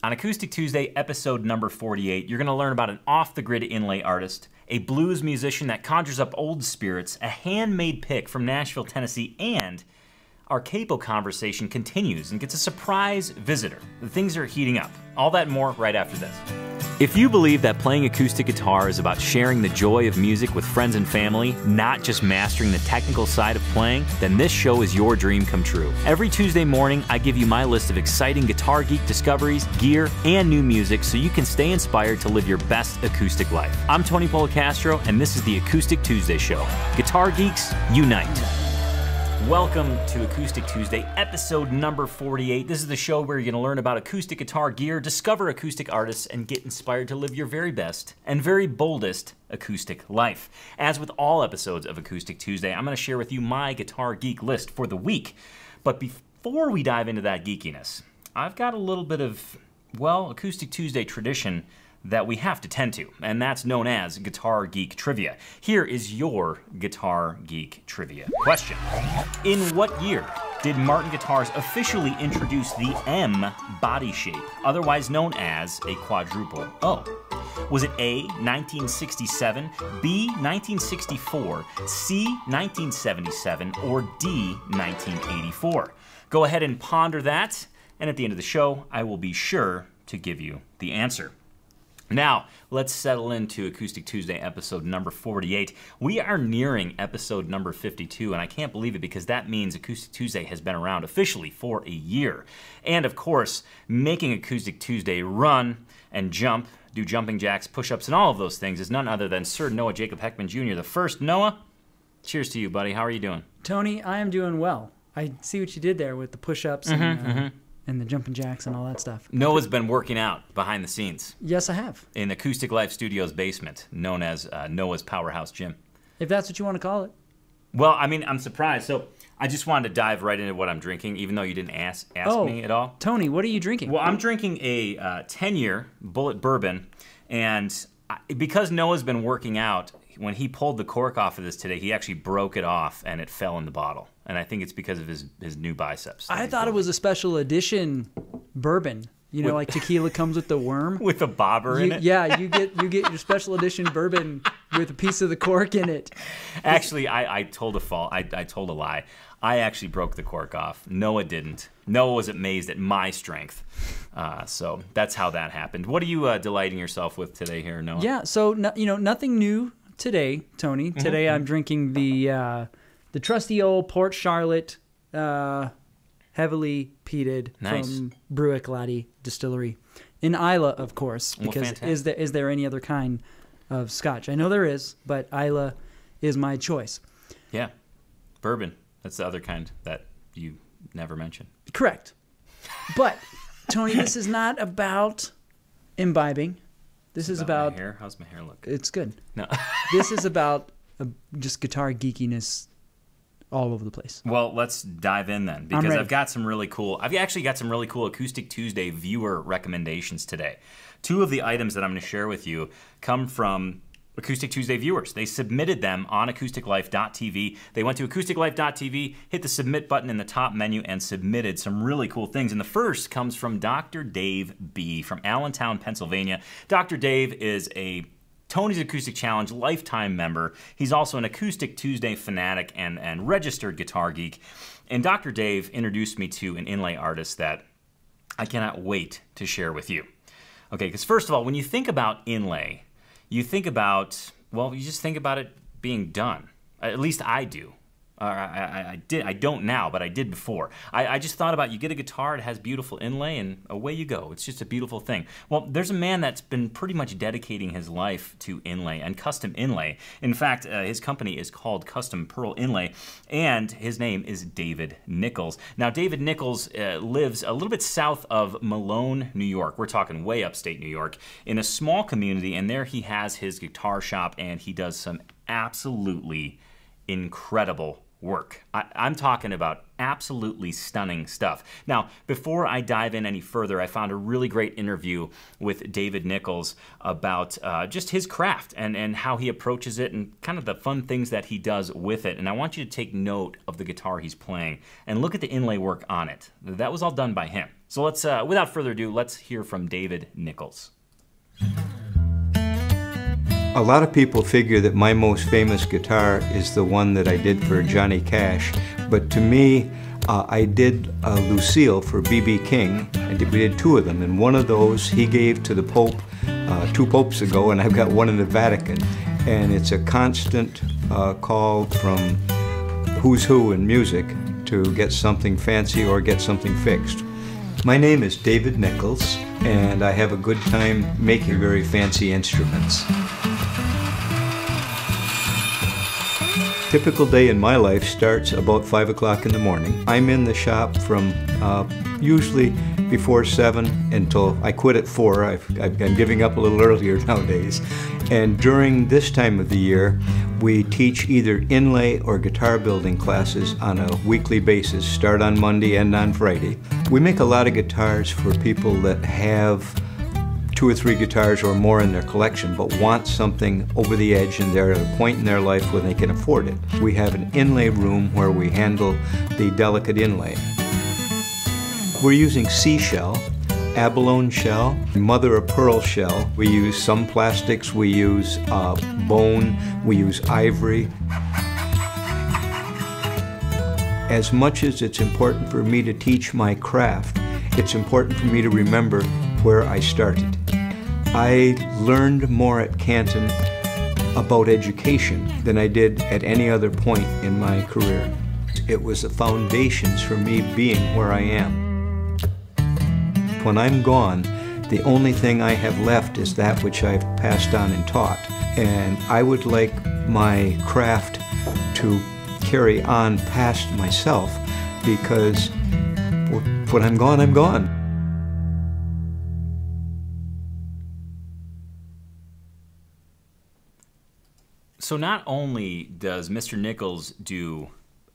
On Acoustic Tuesday, episode number 48, you're going to learn about an off the grid inlay artist, a blues musician that conjures up old spirits, a handmade pick from Nashville, Tennessee, and our capo conversation continues and gets a surprise visitor. Things are heating up. All that more right after this. If you believe that playing acoustic guitar is about sharing the joy of music with friends and family, not just mastering the technical side of playing, then this show is your dream come true. Every Tuesday morning, I give you my list of exciting Guitar Geek discoveries, gear, and new music so you can stay inspired to live your best acoustic life. I'm Tony Polecastro, and this is the Acoustic Tuesday Show. Guitar Geeks, unite. Welcome to Acoustic Tuesday, episode number 48. This is the show where you're going to learn about acoustic guitar gear, discover acoustic artists, and get inspired to live your very best and very boldest acoustic life. As with all episodes of Acoustic Tuesday, I'm going to share with you my guitar geek list for the week. But before we dive into that geekiness, I've got a little bit of, well, Acoustic Tuesday tradition that we have to tend to, and that's known as Guitar Geek Trivia. Here is your Guitar Geek Trivia question. In what year did Martin Guitars officially introduce the M body shape, otherwise known as a quadruple O? Was it A, 1967, B, 1964, C, 1977, or D, 1984? Go ahead and ponder that, and at the end of the show, I will be sure to give you the answer. Now, let's settle into Acoustic Tuesday episode number 48. We are nearing episode number 52, and I can't believe it because that means Acoustic Tuesday has been around officially for a year. And of course, making Acoustic Tuesday run and jump, do jumping jacks, push ups, and all of those things is none other than Sir Noah Jacob Heckman Jr., the first. Noah, cheers to you, buddy. How are you doing? Tony, I am doing well. I see what you did there with the push ups. Mm-hmm, uh, mm-hmm and the jumping jacks and all that stuff. Noah's been working out behind the scenes. Yes, I have. In Acoustic Life Studios basement, known as uh, Noah's Powerhouse Gym. If that's what you want to call it. Well, I mean, I'm surprised. So I just wanted to dive right into what I'm drinking, even though you didn't ask ask oh, me at all. Tony, what are you drinking? Well, I'm drinking a uh, 10 year Bulleit bourbon, and I, because Noah's been working out, when he pulled the cork off of this today, he actually broke it off and it fell in the bottle. And I think it's because of his, his new biceps. I thought it was a special edition bourbon. You know, With- like tequila comes with the worm. with a bobber in it. yeah, you get you get your special edition bourbon with a piece of the cork in it. Actually, I, I told a fall. I, I told a lie. I actually broke the cork off. Noah didn't. Noah was amazed at my strength. Uh, so that's how that happened. What are you uh, delighting yourself with today here, Noah? Yeah, so no, you know nothing new today, Tony. Mm-hmm, Today I'm drinking the uh, the trusty old Port Charlotte, uh, heavily peated Nice. from Bruichladdich Distillery in Islay, of course. Because fantastic. is there is there any other kind of Scotch? I know there is, but Islay is my choice. Yeah. Bourbon. That's the other kind that you never mention. Correct. But Tony, this is not about imbibing. This is About about my hair. How's my hair look? it's good. No. this is about uh, just guitar geekiness all over the place. Well, let's dive in then because. I've got some really cool. I've actually got some really cool Acoustic Tuesday viewer recommendations today. Two of the items that I'm going to share with you come from Acoustic Tuesday viewers. They submitted them on acousticlife.tv. They went to acousticlife.tv, hit the submit button in the top menu, and submitted some really cool things. And the first comes from Dr. Dave B. from Allentown, Pennsylvania. Dr. Dave is a Tony's Acoustic Challenge lifetime member. He's also an Acoustic Tuesday fanatic and, and registered guitar geek. And Dr. Dave introduced me to an inlay artist that I cannot wait to share with you. Okay, because first of all, when you think about inlay, you think about, well, you just think about it being done. At least I do. I, I, I did. I don't now, but I did before. I, I just thought about you get a guitar, it has beautiful inlay, and away you go. It's just a beautiful thing. Well, there's a man that's been pretty much dedicating his life to inlay and custom inlay. In fact, uh, his company is called Custom Pearl Inlay, and his name is David Nichols. Now, David Nichols uh, lives a little bit south of Malone, New York. We're talking way upstate New York, in a small community, and there he has his guitar shop, and he does some absolutely incredible work. I, I'm talking about absolutely stunning stuff. Now, before I dive in any further, I found a really great interview with David Nichols about uh, just his craft and, and how he approaches it and kind of the fun things that he does with it. And I want you to take note of the guitar he's playing and look at the inlay work on it. That was all done by him. So let's, uh, without further ado, let's hear from David Nichols. A lot of people figure that my most famous guitar is the one that I did for Johnny Cash, but to me, uh, I did uh, Lucille for B.B. King. Did, we did two of them, and one of those he gave to the Pope uh, two popes ago, and I've got one in the Vatican. And it's a constant uh, call from who's who in music to get something fancy or get something fixed. My name is David Nichols, and I have a good time making very fancy instruments. Typical day in my life starts about 5 o'clock in the morning. I'm in the shop from uh, usually before 7 until I quit at 4. I've, I've been giving up a little earlier nowadays. And during this time of the year, we teach either inlay or guitar building classes on a weekly basis, start on Monday, and on Friday. We make a lot of guitars for people that have two or three guitars or more in their collection but want something over the edge and they're at a point in their life where they can afford it. We have an inlay room where we handle the delicate inlay. We're using seashell, abalone shell, mother of pearl shell. We use some plastics, we use uh, bone, we use ivory. As much as it's important for me to teach my craft, it's important for me to remember where I started. I learned more at Canton about education than I did at any other point in my career. It was the foundations for me being where I am. When I'm gone, the only thing I have left is that which I've passed on and taught. And I would like my craft to carry on past myself because when I'm gone, I'm gone. So not only does Mr. Nichols do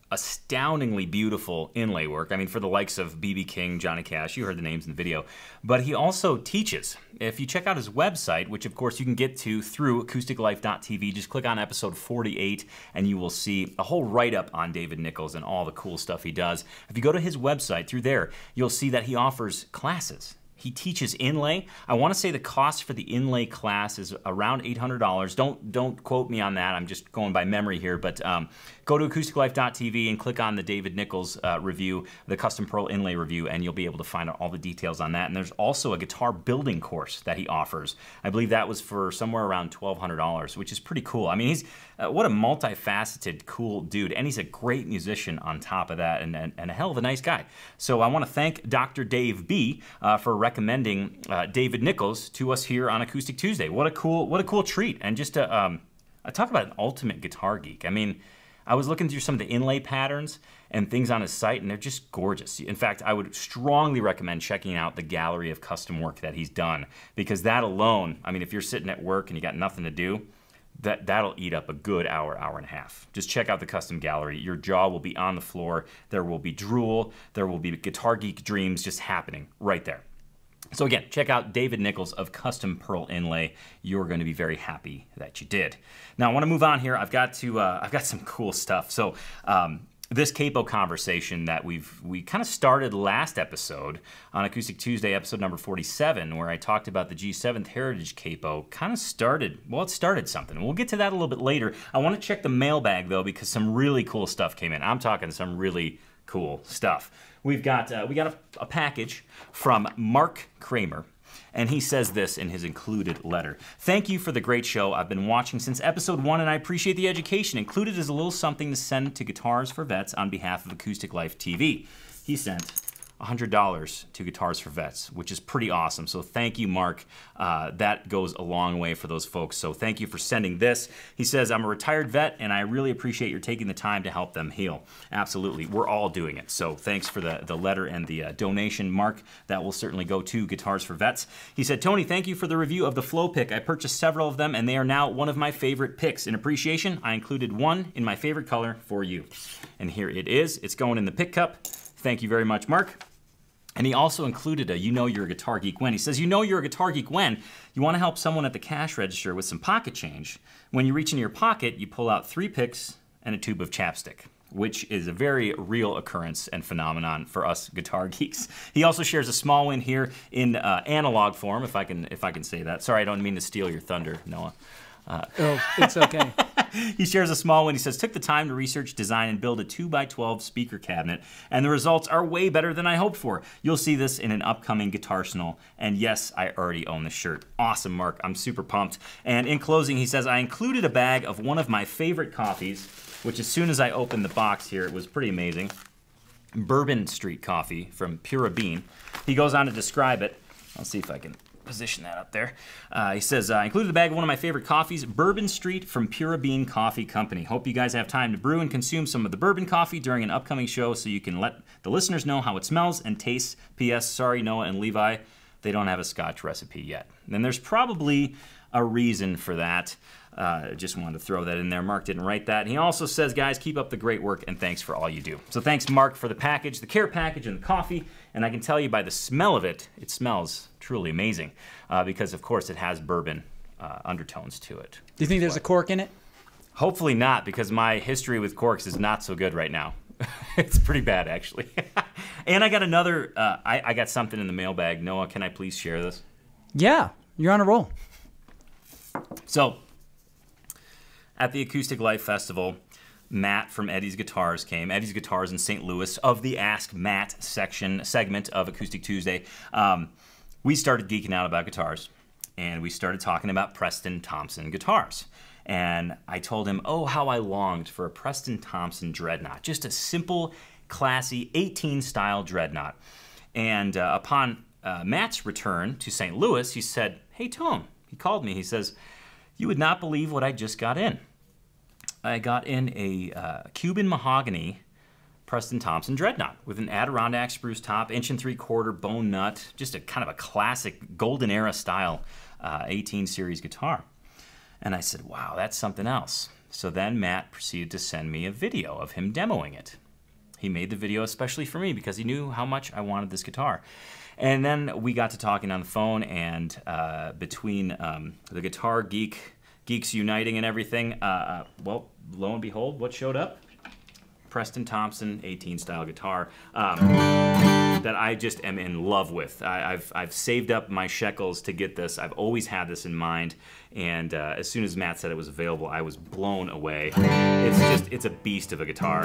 astoundingly beautiful inlay work. I mean, for the likes of BB King, Johnny Cash, you heard the names in the video. But he also teaches. If you check out his website, which of course you can get to through acousticlife.tv, just click on episode 48 and you will see a whole write up on David Nichols and all the cool stuff he does. If you go to his website through there, you'll see that he offers classes he teaches inlay. I want to say the cost for the inlay class is around $800. Don't don't quote me on that. I'm just going by memory here, but um, go to acousticlife.tv and click on the David Nichols uh, review, the custom pearl inlay review, and you'll be able to find out all the details on that. And there's also a guitar building course that he offers. I believe that was for somewhere around $1,200, which is pretty cool. I mean, he's uh, what a multifaceted, cool dude, and he's a great musician on top of that, and, and, and a hell of a nice guy. So I want to thank Dr. Dave B uh, for recommending uh, David Nichols to us here on Acoustic Tuesday. What a cool, what a cool treat, and just a, um, talk about an ultimate guitar geek. I mean, I was looking through some of the inlay patterns and things on his site, and they're just gorgeous. In fact, I would strongly recommend checking out the gallery of custom work that he's done because that alone, I mean, if you're sitting at work and you got nothing to do, that that'll eat up a good hour, hour and a half. Just check out the custom gallery. Your jaw will be on the floor. There will be drool. There will be guitar geek dreams just happening right there. So again, check out David Nichols of Custom Pearl Inlay. You're going to be very happy that you did. Now I want to move on here. I've got to. Uh, I've got some cool stuff. So um, this capo conversation that we've we kind of started last episode on Acoustic Tuesday, episode number 47, where I talked about the G7th Heritage capo, kind of started. Well, it started something. We'll get to that a little bit later. I want to check the mailbag though because some really cool stuff came in. I'm talking some really cool stuff. We've got uh, we got a, a package from Mark Kramer. And he says this in his included letter Thank you for the great show. I've been watching since episode one, and I appreciate the education. Included is a little something to send to Guitars for Vets on behalf of Acoustic Life TV. He sent $100 to Guitars for Vets, which is pretty awesome. So thank you, Mark. Uh, that goes a long way for those folks. So thank you for sending this. He says, I'm a retired vet, and I really appreciate your taking the time to help them heal. Absolutely. We're all doing it. So thanks for the, the letter and the uh, donation, Mark. That will certainly go to Guitars for Vets. He said, Tony, thank you for the review of the Flow pick. I purchased several of them, and they are now one of my favorite picks. In appreciation, I included one in my favorite color for you. And here it is. It's going in the pick cup. Thank you very much, Mark. And he also included a You Know You're a Guitar Geek When. He says, You know you're a guitar geek when you want to help someone at the cash register with some pocket change. When you reach into your pocket, you pull out three picks and a tube of chapstick. which is a very real occurrence and phenomenon for us guitar geeks. He also shares a small win here in uh, analog form, if I can if I can say that. Sorry, I don't mean to steal your thunder, Noah. Uh, oh, it's okay. He shares a small one. He says, Took the time to research, design, and build a 2x12 speaker cabinet, and the results are way better than I hoped for. You'll see this in an upcoming Guitar Guitarsenal. And yes, I already own the shirt. Awesome, Mark. I'm super pumped. And in closing, he says, I included a bag of one of my favorite coffees, which as soon as I opened the box here, it was pretty amazing. Bourbon Street coffee from Pura Bean. He goes on to describe it. I'll see if I can position that up there. Uh, he says, I included the bag of one of my favorite coffees, Bourbon Street from Pura Bean Coffee Company. Hope you guys have time to brew and consume some of the bourbon coffee during an upcoming show so you can let the listeners know how it smells and tastes. P.S. Sorry, Noah and Levi, they don't have a scotch recipe yet. And there's probably a reason for that. Uh, just wanted to throw that in there. Mark didn't write that. And he also says, guys, keep up the great work and thanks for all you do. So thanks, Mark, for the package, the care package, and the coffee. And I can tell you by the smell of it, it smells truly amazing uh, because, of course, it has bourbon uh, undertones to it. Do you think there's a cork in it? Hopefully not, because my history with corks is not so good right now. it's pretty bad, actually. and I got another. Uh, I, I got something in the mailbag. Noah, can I please share this? Yeah, you're on a roll. So, at the Acoustic Life Festival, Matt from Eddie's Guitars came. Eddie's Guitars in St. Louis of the Ask Matt section segment of Acoustic Tuesday. Um, we started geeking out about guitars, and we started talking about Preston Thompson guitars. And I told him, oh, how I longed for a Preston Thompson dreadnought, just a simple, classy 18 style dreadnought. And uh, upon uh, Matt's return to St. Louis, he said, hey, Tom, he called me. He says, you would not believe what I just got in. I got in a uh, Cuban mahogany Preston Thompson dreadnought with an Adirondack spruce top, inch and three quarter bone nut, just a kind of a classic golden era style uh, 18 series guitar. And I said, wow, that's something else. So then Matt proceeded to send me a video of him demoing it. He made the video especially for me because he knew how much I wanted this guitar. And then we got to talking on the phone, and uh, between um, the guitar geek geeks uniting and everything, uh, uh, well, lo and behold, what showed up? Preston Thompson 18 style guitar um, that I just am in love with. I, have I've saved up my shekels to get this. I've always had this in mind, and uh, as soon as Matt said it was available, I was blown away. It's just it's a beast of a guitar.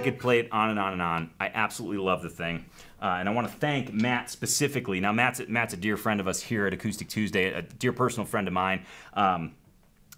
I could play it on and on and on. I absolutely love the thing. Uh, and I want to thank Matt specifically. Now, Matt's, Matt's a dear friend of us here at Acoustic Tuesday, a dear personal friend of mine. Um,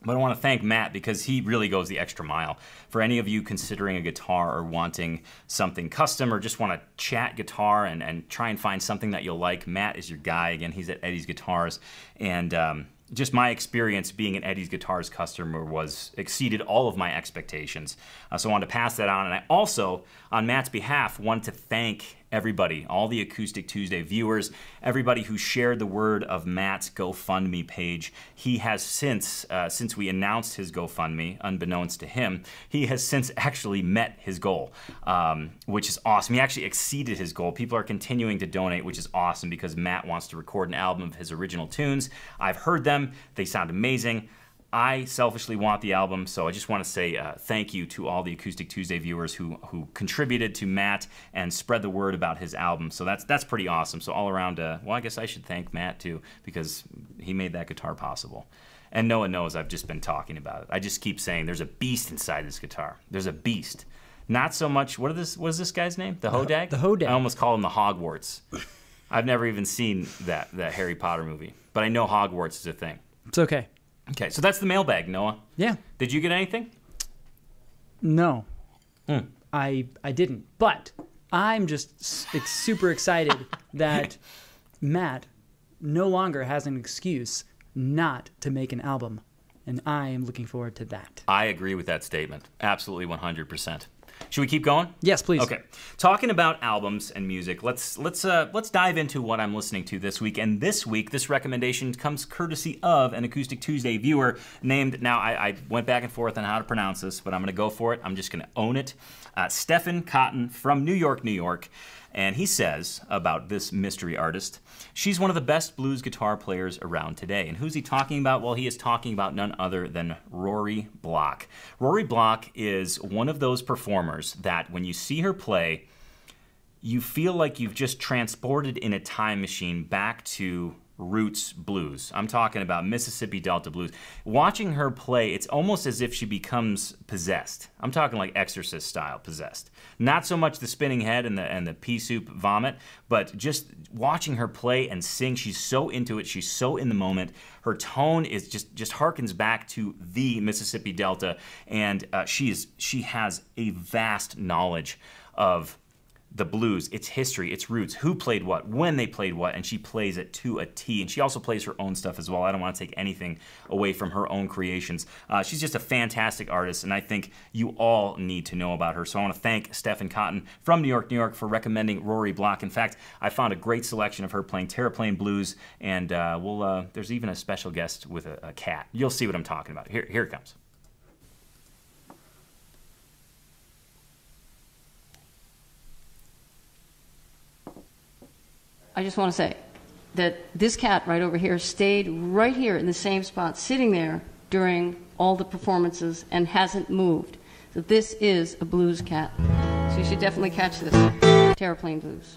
but I want to thank Matt because he really goes the extra mile. For any of you considering a guitar or wanting something custom or just want to chat guitar and, and try and find something that you'll like, Matt is your guy. Again, he's at Eddie's Guitars. And um, just my experience being an Eddie's Guitars customer was exceeded all of my expectations. Uh, so I wanted to pass that on. And I also, on Matt's behalf, wanted to thank everybody, all the Acoustic Tuesday viewers, everybody who shared the word of Matt's GoFundMe page. He has since, uh, since we announced his GoFundMe, unbeknownst to him, he has since actually met his goal, um, which is awesome. He actually exceeded his goal. People are continuing to donate, which is awesome because Matt wants to record an album of his original tunes. I've heard them, they sound amazing. I selfishly want the album, so I just want to say uh, thank you to all the Acoustic Tuesday viewers who who contributed to Matt and spread the word about his album. So that's that's pretty awesome. So all around, uh, well, I guess I should thank Matt too because he made that guitar possible. And Noah knows I've just been talking about it. I just keep saying there's a beast inside this guitar. There's a beast. Not so much. What, this, what is this guy's name? The Hodag. the Hodag. I almost call him the Hogwarts. I've never even seen that that Harry Potter movie, but I know Hogwarts is a thing. It's okay. Okay, so that's the mailbag, Noah. Yeah. Did you get anything? No. Hmm. I I didn't. But I'm just super excited that Matt no longer has an excuse not to make an album, and I am looking forward to that. I agree with that statement. Absolutely 100%. Should we keep going? Yes, please. Okay. Talking about albums and music, let's let's uh, let's dive into what I'm listening to this week. And this week, this recommendation comes courtesy of an Acoustic Tuesday viewer named. Now, I, I went back and forth on how to pronounce this, but I'm going to go for it. I'm just going to own it. Uh, Stefan Cotton from New York, New York. And he says about this mystery artist, she's one of the best blues guitar players around today. And who's he talking about? Well, he is talking about none other than Rory Block. Rory Block is one of those performers that when you see her play, you feel like you've just transported in a time machine back to roots blues. I'm talking about Mississippi Delta blues. Watching her play, it's almost as if she becomes possessed. I'm talking like exorcist style possessed. Not so much the spinning head and the and the pea soup vomit, but just watching her play and sing. She's so into it. She's so in the moment. Her tone is just just harkens back to the Mississippi Delta, and uh, she is she has a vast knowledge of the blues, its history, its roots, who played what, when they played what, and she plays it to a T. And she also plays her own stuff as well. I don't want to take anything away from her own creations. Uh, she's just a fantastic artist, and I think you all need to know about her. So I want to thank Stephen Cotton from New York, New York for recommending Rory Block. In fact, I found a great selection of her playing Terraplane Blues, and uh, we'll, uh, there's even a special guest with a, a cat. You'll see what I'm talking about. Here, here it comes. I just want to say that this cat right over here stayed right here in the same spot, sitting there during all the performances and hasn't moved. So this is a blues cat. So you should definitely catch this. Terraplane Blues.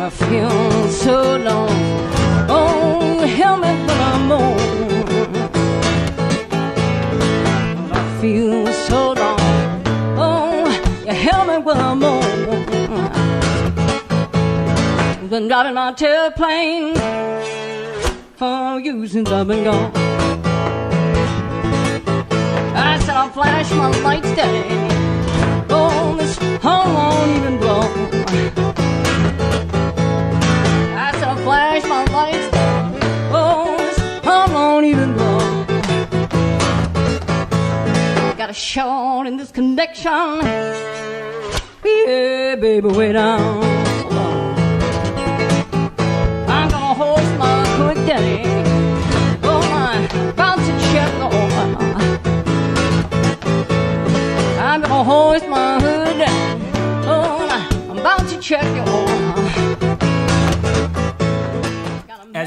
I feel so long. Oh, help me when I'm old. Feel so long. Oh, you help me when I'm old. Been driving my Terraplane for you since I've been gone. I said I'll flash my lights steady. Oh, this home won't even blow. I said I'll flash my lights. A short in this connection. Yeah, baby, wait down. I'm gonna hoist my quick daddy. Oh, my bouncy check. Oh, I'm gonna hoist my hood. Oh, I'm bouncy check. As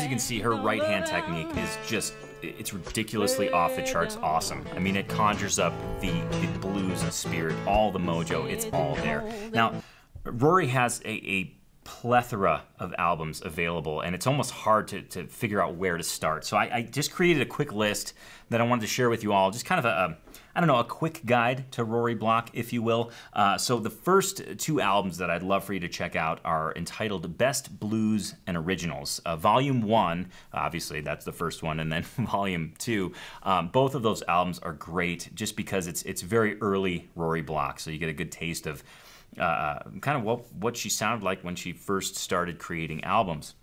you can see, her right hand technique is just, it's ridiculously off the charts awesome. I mean, it conjures up the, the blues and spirit, all the mojo, it's all there. Now, Rory has a, a plethora of albums available, and it's almost hard to, to figure out where to start. So I, I just created a quick list that I wanted to share with you all, just kind of a, a I don't know, a quick guide to Rory Block, if you will. Uh, so the first two albums that I'd love for you to check out are entitled Best Blues and Originals. Uh, volume one, obviously that's the first one, and then Volume two. Um, both of those albums are great, just because it's it's very early Rory Block, so you get a good taste of uh, kind of what what she sounded like when she first started creating albums.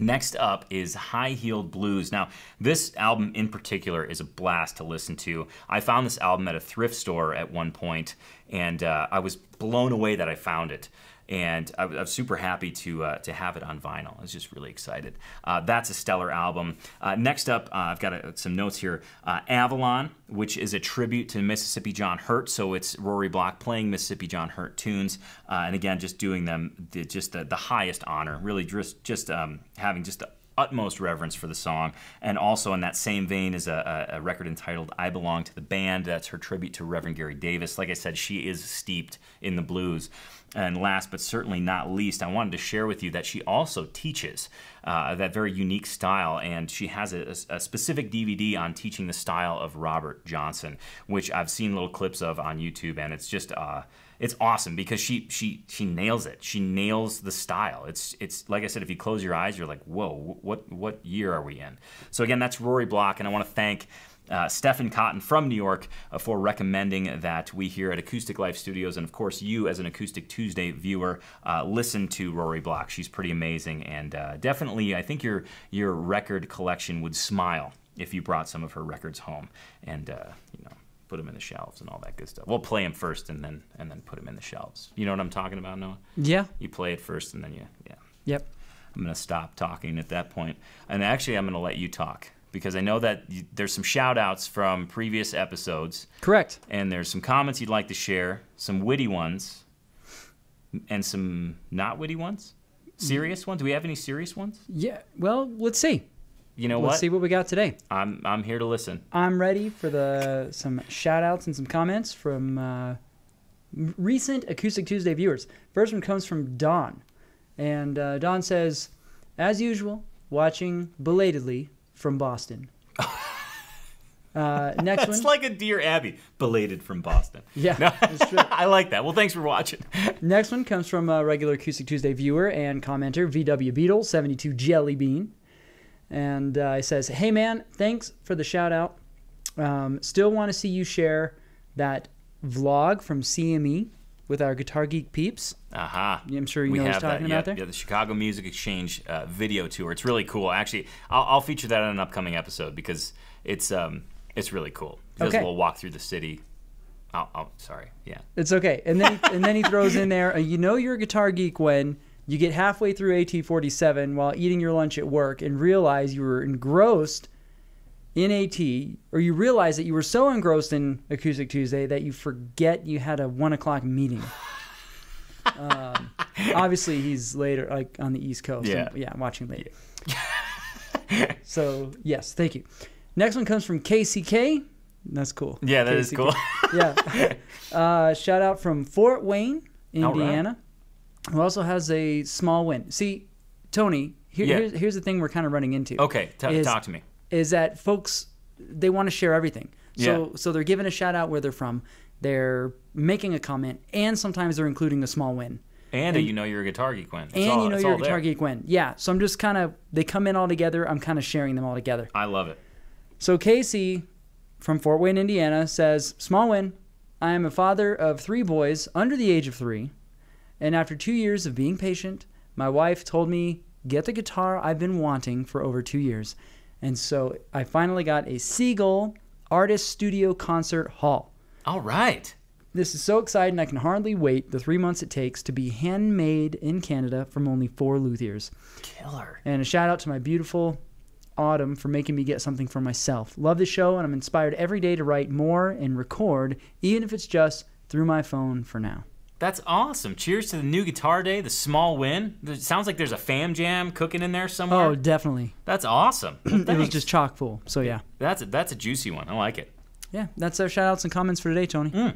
Next up is High Heeled Blues. Now, this album in particular is a blast to listen to. I found this album at a thrift store at one point, and uh, I was blown away that I found it. And I, was super happy to uh, to have it on vinyl. I was just really excited. Uh, that's a stellar album. Uh, next up, uh, I've got uh, some notes here. Uh, Avalon, which is a tribute to Mississippi John Hurt. So it's Rory Block playing Mississippi John Hurt tunes, and again, just doing them the, just the, the highest honor. Really, just just um, having just the utmost reverence for the song. And also in that same vein is a, a, record entitled I Belong to the Band. That's her tribute to Reverend Gary Davis. Like I said, she is steeped in the blues. And last but certainly not least, I wanted to share with you that she also teaches uh, that very unique style, and she has a, a, specific DVD on teaching the style of Robert Johnson, which I've seen little clips of on YouTube, and it's just uh, it's awesome because she she she nails it. She nails the style. It's it's like I said, if you close your eyes, you're like, whoa, what what year are we in? So again, that's Rory Block, and I want to thank uh, Stephen Cotton from New York uh, for recommending that we here at Acoustic Life Studios, and of course you as an Acoustic Tuesday viewer, uh, listen to Rory Block. She's pretty amazing, and uh, definitely I think your your record collection would smile if you brought some of her records home, and uh, you know put them in the shelves and all that good stuff. We'll play them first, and then and then put them in the shelves. You know what I'm talking about, Noah? Yeah. You play it first, and then you yeah. Yep. I'm going to stop talking at that point. And actually, I'm going to let you talk because I know that you, there's some shout outs from previous episodes Correct. and there's some comments you'd like to share, some witty ones, and some not witty ones. Serious ones? Do we have any serious ones? Yeah. Well, let's see. You know Let's what? see what we got today. I'm I'm here to listen. I'm ready for the some shout outs and some comments from uh, recent Acoustic Tuesday viewers. First one comes from Don. And uh, Don says, as usual, watching belatedly from Boston. Uh, next That's one. It's like a Dear Abby, belated from Boston. Yeah, No. I like that. Well, thanks for watching. Next one comes from a regular Acoustic Tuesday viewer and commenter, VW Beetle, 72 Jelly Bean. And uh, he says, Hey man, thanks for the shout out. Um, still want to see you share that vlog from CME with our Guitar Geek peeps. Aha. Uh-huh. I'm sure you we know what have he's talking that, about yeah, there. Yeah, the Chicago Music Exchange uh, video tour. It's really cool. Actually, I'll, I'll feature that on an upcoming episode because it's um it's really cool. He does Okay. a little walk through the city. Oh, oh, sorry. Yeah. It's okay. And then and then he throws in there, uh, you know you're a guitar geek when you get halfway through AT47 while eating your lunch at work and realize you were engrossed in AT, or you realize that you were so engrossed in Acoustic Tuesday that you forget you had a one o'clock meeting. um, obviously, he's later, like on the East Coast. Yeah. yeah, watching late. so yes, thank you. Next one comes from KCK. That's cool. Yeah, that is KCK. cool. yeah. Uh, shout out from Fort Wayne, All right. Indiana, who also has a small win. See, Tony, here, Yeah. here's, here's the thing we're kind of running into. okay, t- Is- talk to me. Is that folks they want to share everything. So Yeah. so they're giving a shout out where they're from. They're making a comment, and sometimes they're including a small win. And, a you know you're a guitar geek when. It's and all- you know you're a guitar there. geek win. Yeah. So I'm just kind of they come in all together. I'm kind of sharing them all together. I love it. So Casey from Fort Wayne, Indiana says, Small win. I am a father of three boys under the age of three. And after two years of being patient, my wife told me, get the guitar I've been wanting for over two years. And so I finally got a Seagull Artist Studio Concert Hall. All right. This is so exciting, I can hardly wait the three months it takes to be handmade in Canada from only four luthiers. Killer. And a shout out to my beautiful Autumn for making me get something for myself. Love the show, and I'm inspired every day to write more and record, even if it's just through my phone for now. That's awesome. Cheers to the new guitar day, the small win. It sounds like there's a fam jam cooking in there somewhere. Oh, definitely. That's awesome. It was just chock full. So, yeah. that's a, that's a juicy one. I like it. Yeah, that's our shout outs and comments for today, Tony.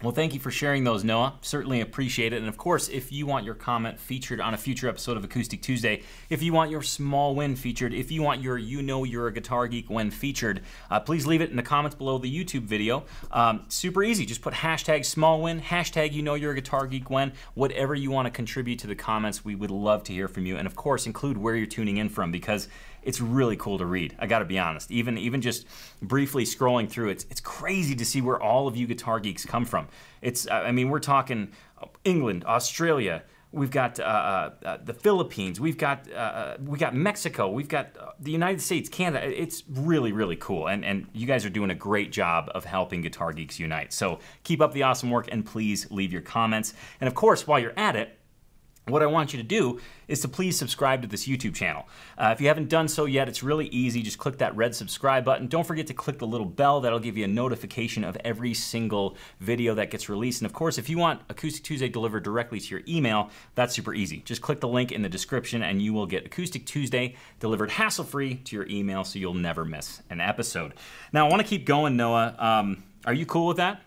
Well, thank you for sharing those, Noah. Certainly appreciate it. And of course, if you want your comment featured on a future episode of Acoustic Tuesday, if you want your small win featured, if you want your you know you're a guitar geek when featured, uh, please leave it in the comments below the YouTube video. Um, super easy. Just put hashtag small win, hashtag you know you're a guitar geek when, whatever you want to contribute to the comments. We would love to hear from you. And of course, include where you're tuning in from because it's really cool to read. I got to be honest. Even even just briefly scrolling through, it's it's crazy to see where all of you guitar geeks come from. It's I mean we're talking England, Australia. We've got uh, uh, uh, the Philippines. We've got uh, uh, we got Mexico. We've got uh, the United States, Canada. It's really really cool, and and you guys are doing a great job of helping Guitar Geeks unite. So keep up the awesome work, and please leave your comments. And of course, while you're at it, what I want you to do is to please subscribe to this YouTube channel. Uh, if you haven't done so yet, it's really easy. Just click that red subscribe button. Don't forget to click the little bell. That'll give you a notification of every single video that gets released. And of course, if you want Acoustic Tuesday delivered directly to your email, that's super easy. Just click the link in the description and you will get Acoustic Tuesday delivered hassle-free to your email so you'll never miss an episode. Now, I want to keep going, Noah. Um, are you cool with that?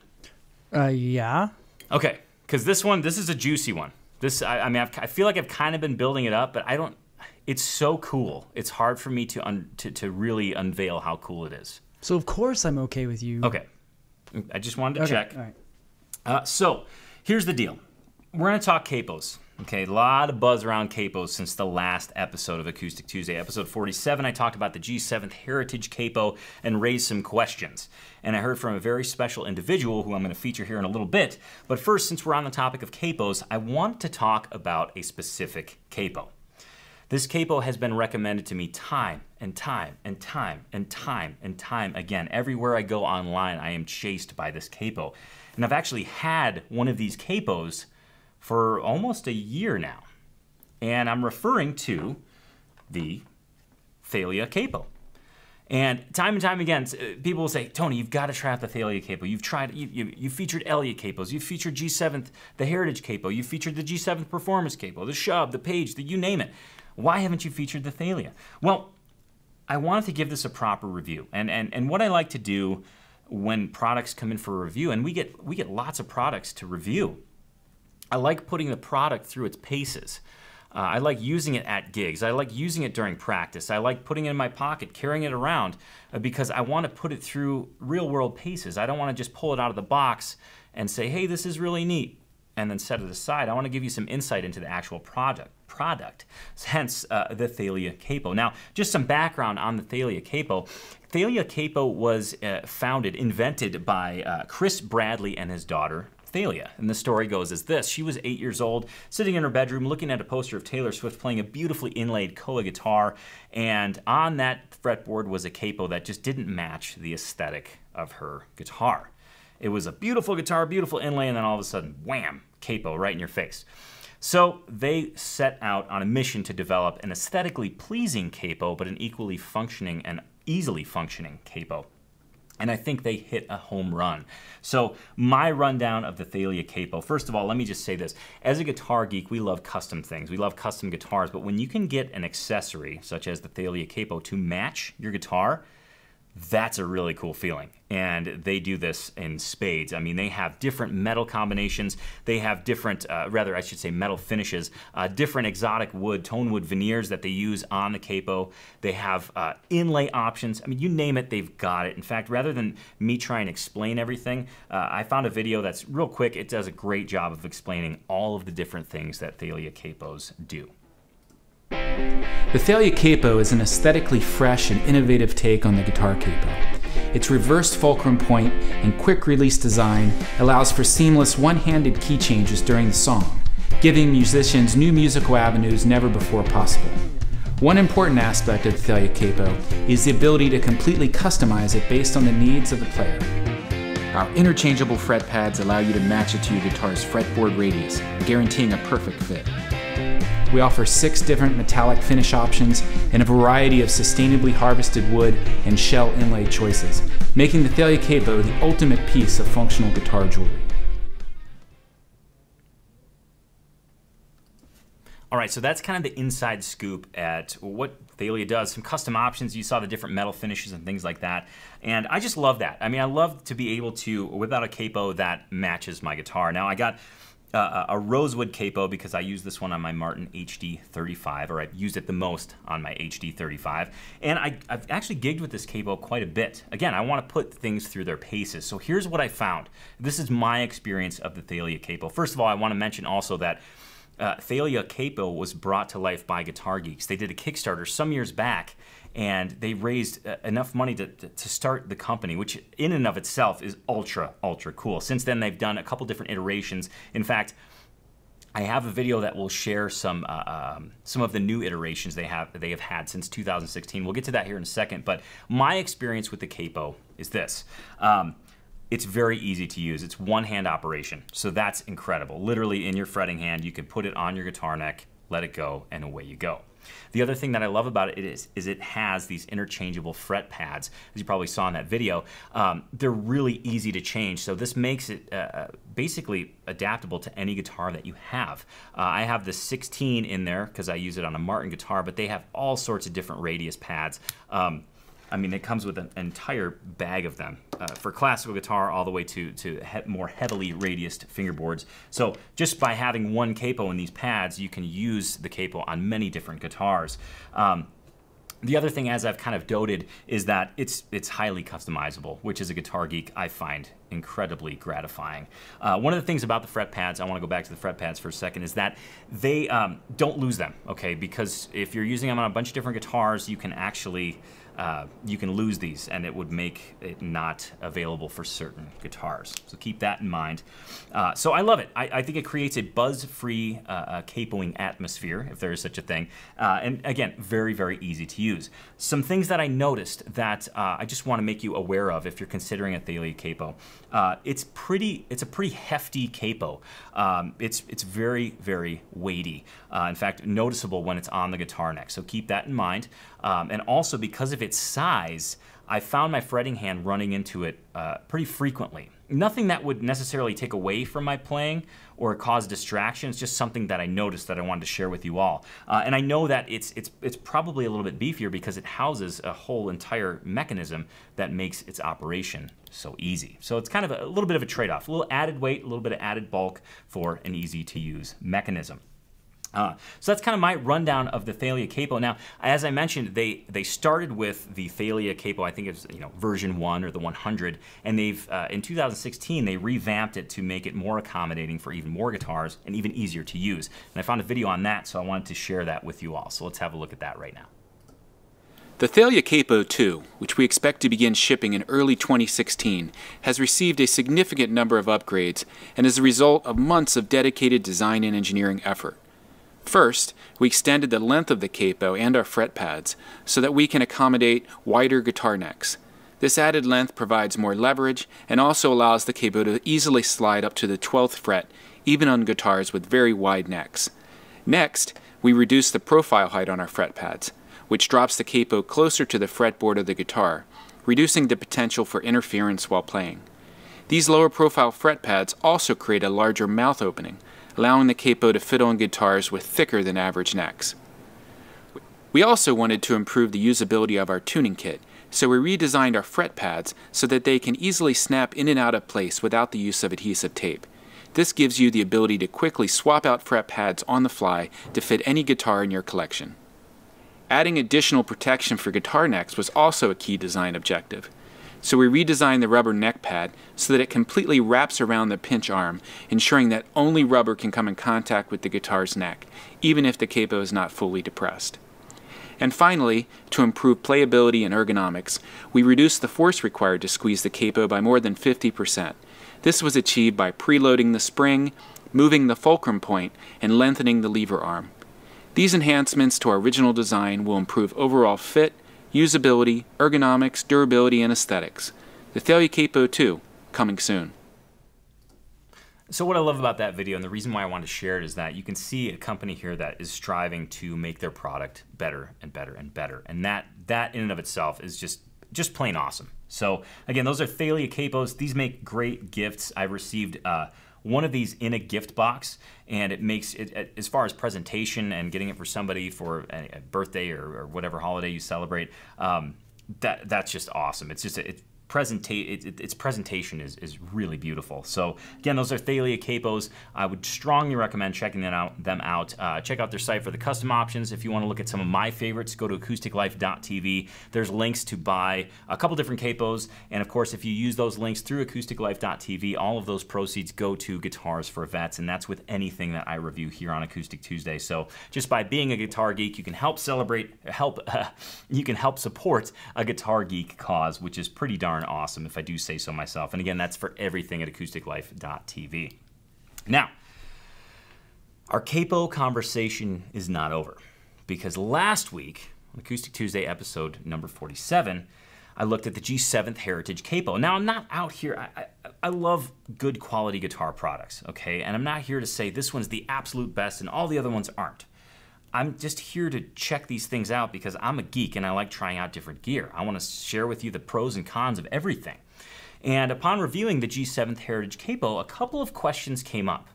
Uh, yeah. Okay, because this one, this is a juicy one. This, I, I mean, I've, I feel like I've kind of been building it up, but I don't. It's so cool. It's hard for me to un, to, to really unveil how cool it is. So, of course, I'm okay with you. Okay, I just wanted to Okay, check. All right. Uh, so, here's the deal. We're going to talk capos. Okay, a lot of buzz around capos since the last episode of Acoustic Tuesday. Episode 47, I talked about the G7th Heritage Capo and raised some questions. And I heard from a very special individual who I'm going to feature here in a little bit. But first, since we're on the topic of capos, I want to talk about a specific capo. This capo has been recommended to me time and time and time and time and time again. Everywhere I go online, I am chased by this capo. And I've actually had one of these capos for almost a year now. And I'm referring to the Thalia capo. And time and time again, uh, people will say, Tony, you've got to try out the Thalia capo. You've tried, you, you, you featured Elliott capos. You've featured G7th, the Heritage capo. You've featured the G7th Performance capo, the Shubb, the Paige, the you name it. Why haven't you featured the Thalia? Well, I wanted to give this a proper review. And, and, and what I like to do when products come in for a review, and we get, we get lots of products to review, I like putting the product through its paces. Uh, I like using it at gigs. I like using it during practice. I like putting it in my pocket, carrying it around, uh, because I want to put it through real world paces. I don't want to just pull it out of the box and say, hey, this is really neat, and then set it aside. I want to give you some insight into the actual product. Product, hence uh, the Thalia Capo. Now, just some background on the Thalia Capo. Thalia Capo was uh, founded, invented by uh, Chris Bradley and his daughter, Thalia. And the story goes as this She was eight years old, sitting in her bedroom looking at a poster of Taylor Swift playing a beautifully inlaid Koa guitar, and on that fretboard was a capo that just didn't match the aesthetic of her guitar. It was a beautiful guitar, beautiful inlay, and then all of a sudden, wham, capo right in your face. So they set out on a mission to develop an aesthetically pleasing capo, but an equally functioning and easily functioning capo and I think they hit a home run. So, my rundown of the Thalia Capo. First of all, let me just say this. As a guitar geek, we love custom things. We love custom guitars, but when you can get an accessory such as the Thalia Capo to match your guitar, that's a really cool feeling. And they do this in spades. I mean, they have different metal combinations. They have different, uh, rather, I should say, metal finishes, uh, different exotic wood, tone wood veneers that they use on the capo. They have uh, inlay options. I mean, you name it, they've got it. In fact, rather than me try and explain everything, uh, I found a video that's real quick. It does a great job of explaining all of the different things that Thalia capos do. The Thalia Capo is an aesthetically fresh and innovative take on the guitar capo. Its reversed fulcrum point and quick release design allows for seamless one-handed key changes during the song, giving musicians new musical avenues never before possible. One important aspect of the Thalia Capo is the ability to completely customize it based on the needs of the player. Our interchangeable fret pads allow you to match it to your guitar's fretboard radius, guaranteeing a perfect fit. We offer six different metallic finish options and a variety of sustainably harvested wood and shell inlay choices, making the Thalia Capo the ultimate piece of functional guitar jewelry. All right, so that's kind of the inside scoop at what Thalia does. Some custom options. You saw the different metal finishes and things like that. And I just love that. I mean, I love to be able to, without a capo, that matches my guitar. Now, I got uh, a rosewood capo because I use this one on my Martin HD35, or I've used it the most on my HD35. And I, have actually gigged with this capo quite a bit. Again, I want to put things through their paces. So here's what I found. This is my experience of the Thalia capo. First of all, I want to mention also that uh, Thalia capo was brought to life by Guitar Geeks. They did a Kickstarter some years back and they raised uh, enough money to, to start the company, which in and of itself is ultra, ultra cool. Since then, they've done a couple different iterations. In fact, I have a video that will share some uh, um, some of the new iterations they have they have had since 2016. We'll get to that here in a second. But my experience with the capo is this. Um, it's very easy to use. It's one hand operation. So that's incredible. Literally in your fretting hand, you can put it on your guitar neck, let it go, and away you go. The other thing that I love about it is, is it has these interchangeable fret pads, as you probably saw in that video. Um, they're really easy to change, so this makes it uh, uh basically adaptable to any guitar that you have. Uh, I have the 16 in there because I use it on a Martin guitar, but they have all sorts of different radius pads. Um, I mean, it comes with an entire bag of them uh, for classical guitar all the way to, to he more heavily radiused fingerboards. So just by having one capo in these pads, you can use the capo on many different guitars. Um, the other thing, as I've kind of doted, is that it's it's highly customizable, which as a guitar geek I find incredibly gratifying. Uh, one of the things about the fret pads, I want to go back to the fret pads for a second, is that they um, don't lose them, okay? Because if you're using them on a bunch of different guitars, you can actually uh, you can lose these and it would make it not available for certain guitars. So keep that in mind. Uh, so I love it. I, I, think it creates a buzz-free uh, uh, capoing atmosphere, if there is such a thing. Uh, and again, very, very easy to use. Some things that I noticed that I just want to make you aware of if you're considering a Thalia capo. Uh, it's pretty. It's a pretty hefty capo. Um, it's it's very very weighty. Uh, in fact, noticeable when it's on the guitar neck. So keep that in mind. Um, and also because of its size, I found my fretting hand running into it uh, pretty frequently. Nothing that would necessarily take away from my playing or cause distraction. It's just something that I noticed that I wanted to share with you all. Uh, and I know that it's it's it's probably a little bit beefier because it houses a whole entire mechanism that makes its operation so easy. So it's kind of a, a little bit of a trade-off. A little added weight, a little bit of added bulk for an easy to use mechanism. Uh, so that's kind of my rundown of the Thalia Capo. Now, as I mentioned, they they started with the Thalia Capo. I think it's you know version one or the 100, and they've uh, in 2016 they revamped it to make it more accommodating for even more guitars and even easier to use. And I found a video on that, so I wanted to share that with you all. So let's have a look at that right now. The Thalia Capo 2, which we expect to begin shipping in early 2016, has received a significant number of upgrades and is a result of months of dedicated design and engineering effort. First, we extended the length of the capo and our fret pads so that we can accommodate wider guitar necks. This added length provides more leverage and also allows the capo to easily slide up to the 12th fret, even on guitars with very wide necks. Next, we reduced the profile height on our fret pads, which drops the capo closer to the fretboard of the guitar, reducing the potential for interference while playing. These lower profile fret pads also create a larger mouth opening, allowing the capo to fit on guitars with thicker than average necks. We also wanted to improve the usability of our tuning kit, so we redesigned our fret pads so that they can easily snap in and out of place without the use of adhesive tape. This gives you the ability to quickly swap out fret pads on the fly to fit any guitar in your collection. Adding additional protection for guitar necks was also a key design objective. So we redesigned the rubber neck pad so that it completely wraps around the pinch arm, ensuring that only rubber can come in contact with the guitar's neck, even if the capo is not fully depressed. And finally, to improve playability and ergonomics, we reduced the force required to squeeze the capo by more than 50%. This was achieved by preloading the spring, moving the fulcrum point, and lengthening the lever arm. These enhancements to our original design will improve overall fit, usability, ergonomics, durability, and aesthetics. The Thalia Capo 2, coming soon. So what I love about that video and the reason why I wanted to share it is that you can see a company here that is striving to make their product better and better and better. And that that in and of itself is just just plain awesome. So again, those are Thalia Capos. These make great gifts. I received uh, one of these in a gift box, and it makes it as far as presentation and getting it for somebody for a, birthday or, or whatever holiday you celebrate. Um, that that's just awesome. It's just it, presenta- it, it, its presentation is, is really beautiful. So again, those are Thalia capos. I would strongly recommend checking them out. Them out. Uh, check out their site for the custom options. If you want to look at some of my favorites, go to acousticlife.tv. There's links to buy a couple different capos, and of course, if you use those links through acousticlife.tv, all of those proceeds go to Guitars for Vets, and that's with anything that I review here on Acoustic Tuesday. So just by being a guitar geek, you can help celebrate, help, uh, you can help support a guitar geek cause, which is pretty darn darn awesome, if I do say so myself. And again, that's for everything at acousticlife.tv. Now, our capo conversation is not over because last week, on Acoustic Tuesday episode number 47, I looked at the G7th Heritage Capo. Now, I'm not out here, I, I, I, love good quality guitar products, okay? And I'm not here to say this one's the absolute best and all the other ones aren't. I'm just here to check these things out because I'm a geek and I like trying out different gear. I want to share with you the pros and cons of everything. And upon reviewing the G7th Heritage Capo, a couple of questions came up.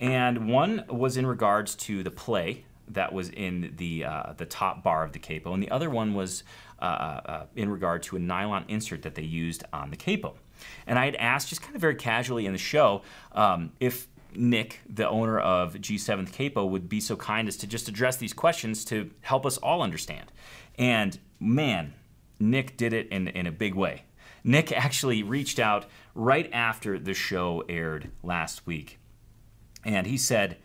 And one was in regards to the play that was in the, uh, the top bar of the capo, and the other one was uh, uh, uh in regard to a nylon insert that they used on the capo. And I had asked just kind of very casually in the show um, if Nick, the owner of G7th Capo, would be so kind as to just address these questions to help us all understand. And man, Nick did it in, in a big way. Nick actually reached out right after the show aired last week. And he said,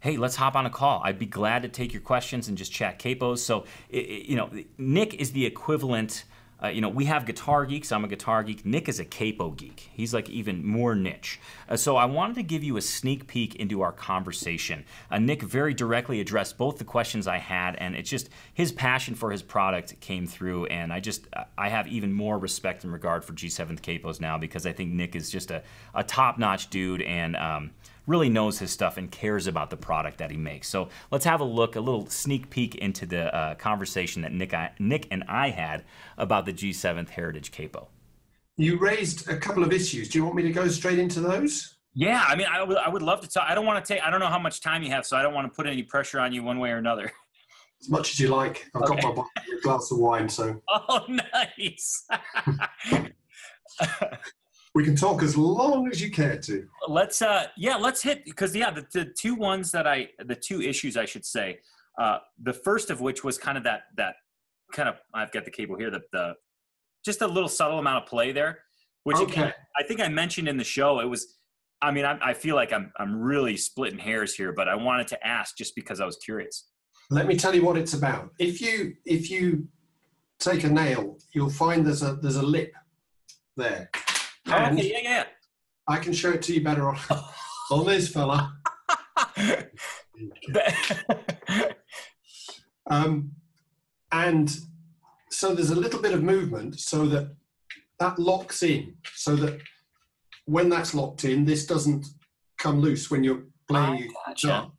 Hey, let's hop on a call. I'd be glad to take your questions and just chat capos. So, you know, Nick is the equivalent uh, you know, we have guitar geeks. I'm a guitar geek. Nick is a capo geek. He's like even more niche. Uh, so I wanted to give you a sneak peek into our conversation. Uh, Nick very directly addressed both the questions I had, and it's just his passion for his product came through. And I just I have even more respect and regard for G7 capos now because I think Nick is just a, a top notch dude and. Um, really knows his stuff and cares about the product that he makes. So let's have a look, a little sneak peek into the uh, conversation that Nick, I, Nick and I had about the G7th Heritage Capo. You raised a couple of issues. Do you want me to go straight into those? Yeah, I mean, I would, I would love to talk. I don't want to take, I don't know how much time you have, so I don't want to put any pressure on you one way or another. As much as you like. I've okay. got my glass of wine, so. Oh, nice. we can talk as long as you care to. Let's uh yeah, let's hit because yeah, the, the two ones that I the two issues I should say. Uh the first of which was kind of that that kind of I've got the cable here, the the just a little subtle amount of play there. Which okay. again, I think I mentioned in the show. It was I mean, I, I feel like I'm I'm really splitting hairs here, but I wanted to ask just because I was curious. Let me tell you what it's about. If you if you take a nail, you'll find there's a there's a lip there. Oh, okay, yeah, yeah. I can show it to you better on, on this fella. um, and so there's a little bit of movement so that that locks in, so that when that's locked in, this doesn't come loose when you're playing. Gotcha.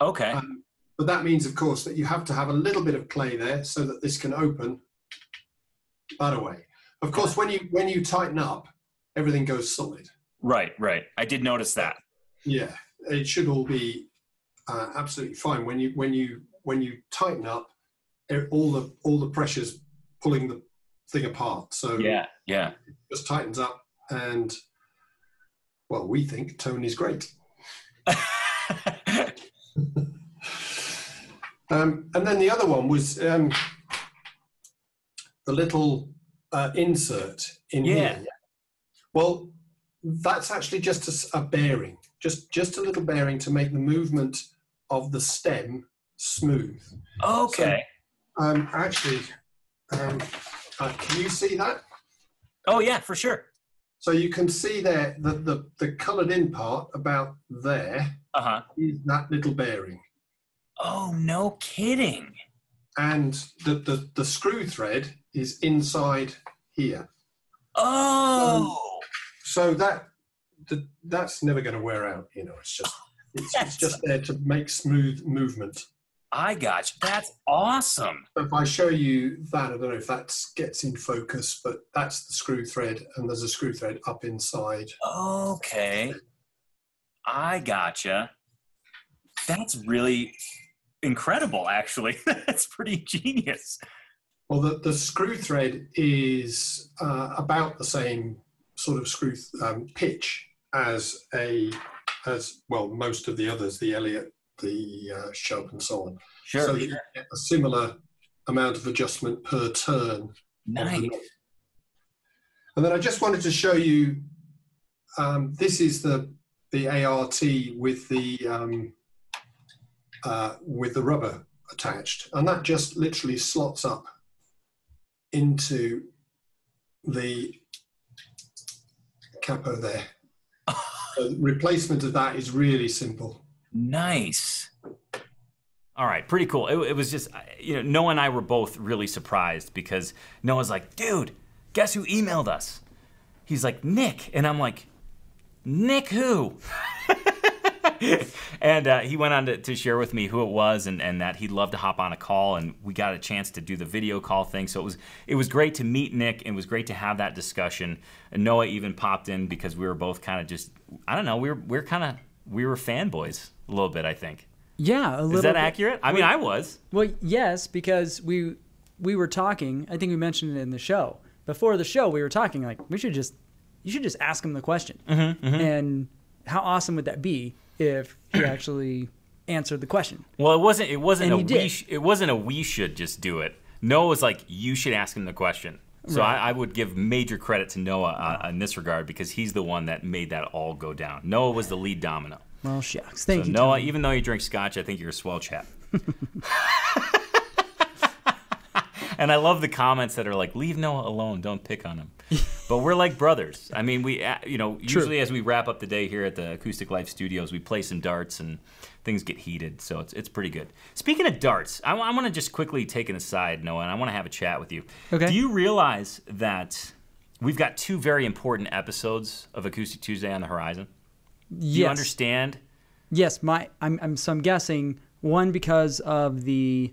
Okay. Um, but that means, of course, that you have to have a little bit of play there so that this can open that away. Of course, when you when you tighten up, everything goes solid. Right, right. I did notice that. Yeah, it should all be uh, absolutely fine when you when you when you tighten up all the all the pressures pulling the thing apart. So yeah, yeah, it just tightens up, and well, we think tone is great. um, and then the other one was um, the little uh, insert in yeah. here. Well, that's actually just a, a, bearing, just just a little bearing to make the movement of the stem smooth. Okay. So, um, actually, um, uh, can you see that? Oh yeah, for sure. So you can see there the the, the coloured in part about there uh-huh. is that little bearing. Oh no kidding. And the, the, the screw thread is inside here. Oh. Um, so that the, that's never going to wear out. You know, it's just it's, it's, just there to make smooth movement. I got you. That's awesome. If I show you that, I don't know if that gets in focus, but that's the screw thread, and there's a screw thread up inside. Okay, I gotcha. That's really incredible, actually. that's pretty genius. Well, the, the screw thread is uh, about the same sort of screw um, pitch as a as well most of the others, the Elliott, the uh, Shubb, and so on. Sure. So you get a similar amount of adjustment per turn. Nice. And then I just wanted to show you. Um, this is the the ART with the um, uh, with the rubber attached, and that just literally slots up into the capo there. the replacement of that is really simple. Nice. All right, pretty cool. It, it, was just, you know, Noah and I were both really surprised because Noah's like, dude, guess who emailed us? He's like, Nick. And I'm like, Nick who? and uh, he went on to, to, share with me who it was and, and that he'd love to hop on a call and we got a chance to do the video call thing so it was it was great to meet nick and it was great to have that discussion and noah even popped in because we were both kind of just i don't know we were we are kind of we were fanboys a little bit i think yeah a little. is that bit. accurate i mean i was well yes because we we were talking i think we mentioned it in the show before the show we were talking like we should just you should just ask him the question mm-hmm, mm-hmm. and how awesome would that be if he actually answered the question. Well, it wasn't. It wasn't and a we. Sh- it wasn't a we should just do it. Noah was like, you should ask him the question. So right. I, I, would give major credit to Noah uh, in this regard because he's the one that made that all go down. Noah was the lead domino. Well, shucks. Thank so you, Noah. Even though you drink scotch, I think you're a swell chap. and I love the comments that are like, "Leave Noah alone. Don't pick on him." but we're like brothers. I mean, we, uh, you know, True. usually as we wrap up the day here at the Acoustic Life Studios, we play some darts and things get heated, so it's it's pretty good. Speaking of darts, I, want to just quickly take an aside, Noah, and I want to have a chat with you. Okay. Do you realize that we've got two very important episodes of Acoustic Tuesday on the horizon? Yes. Do you understand? Yes, my I'm, I'm so I'm guessing one because of the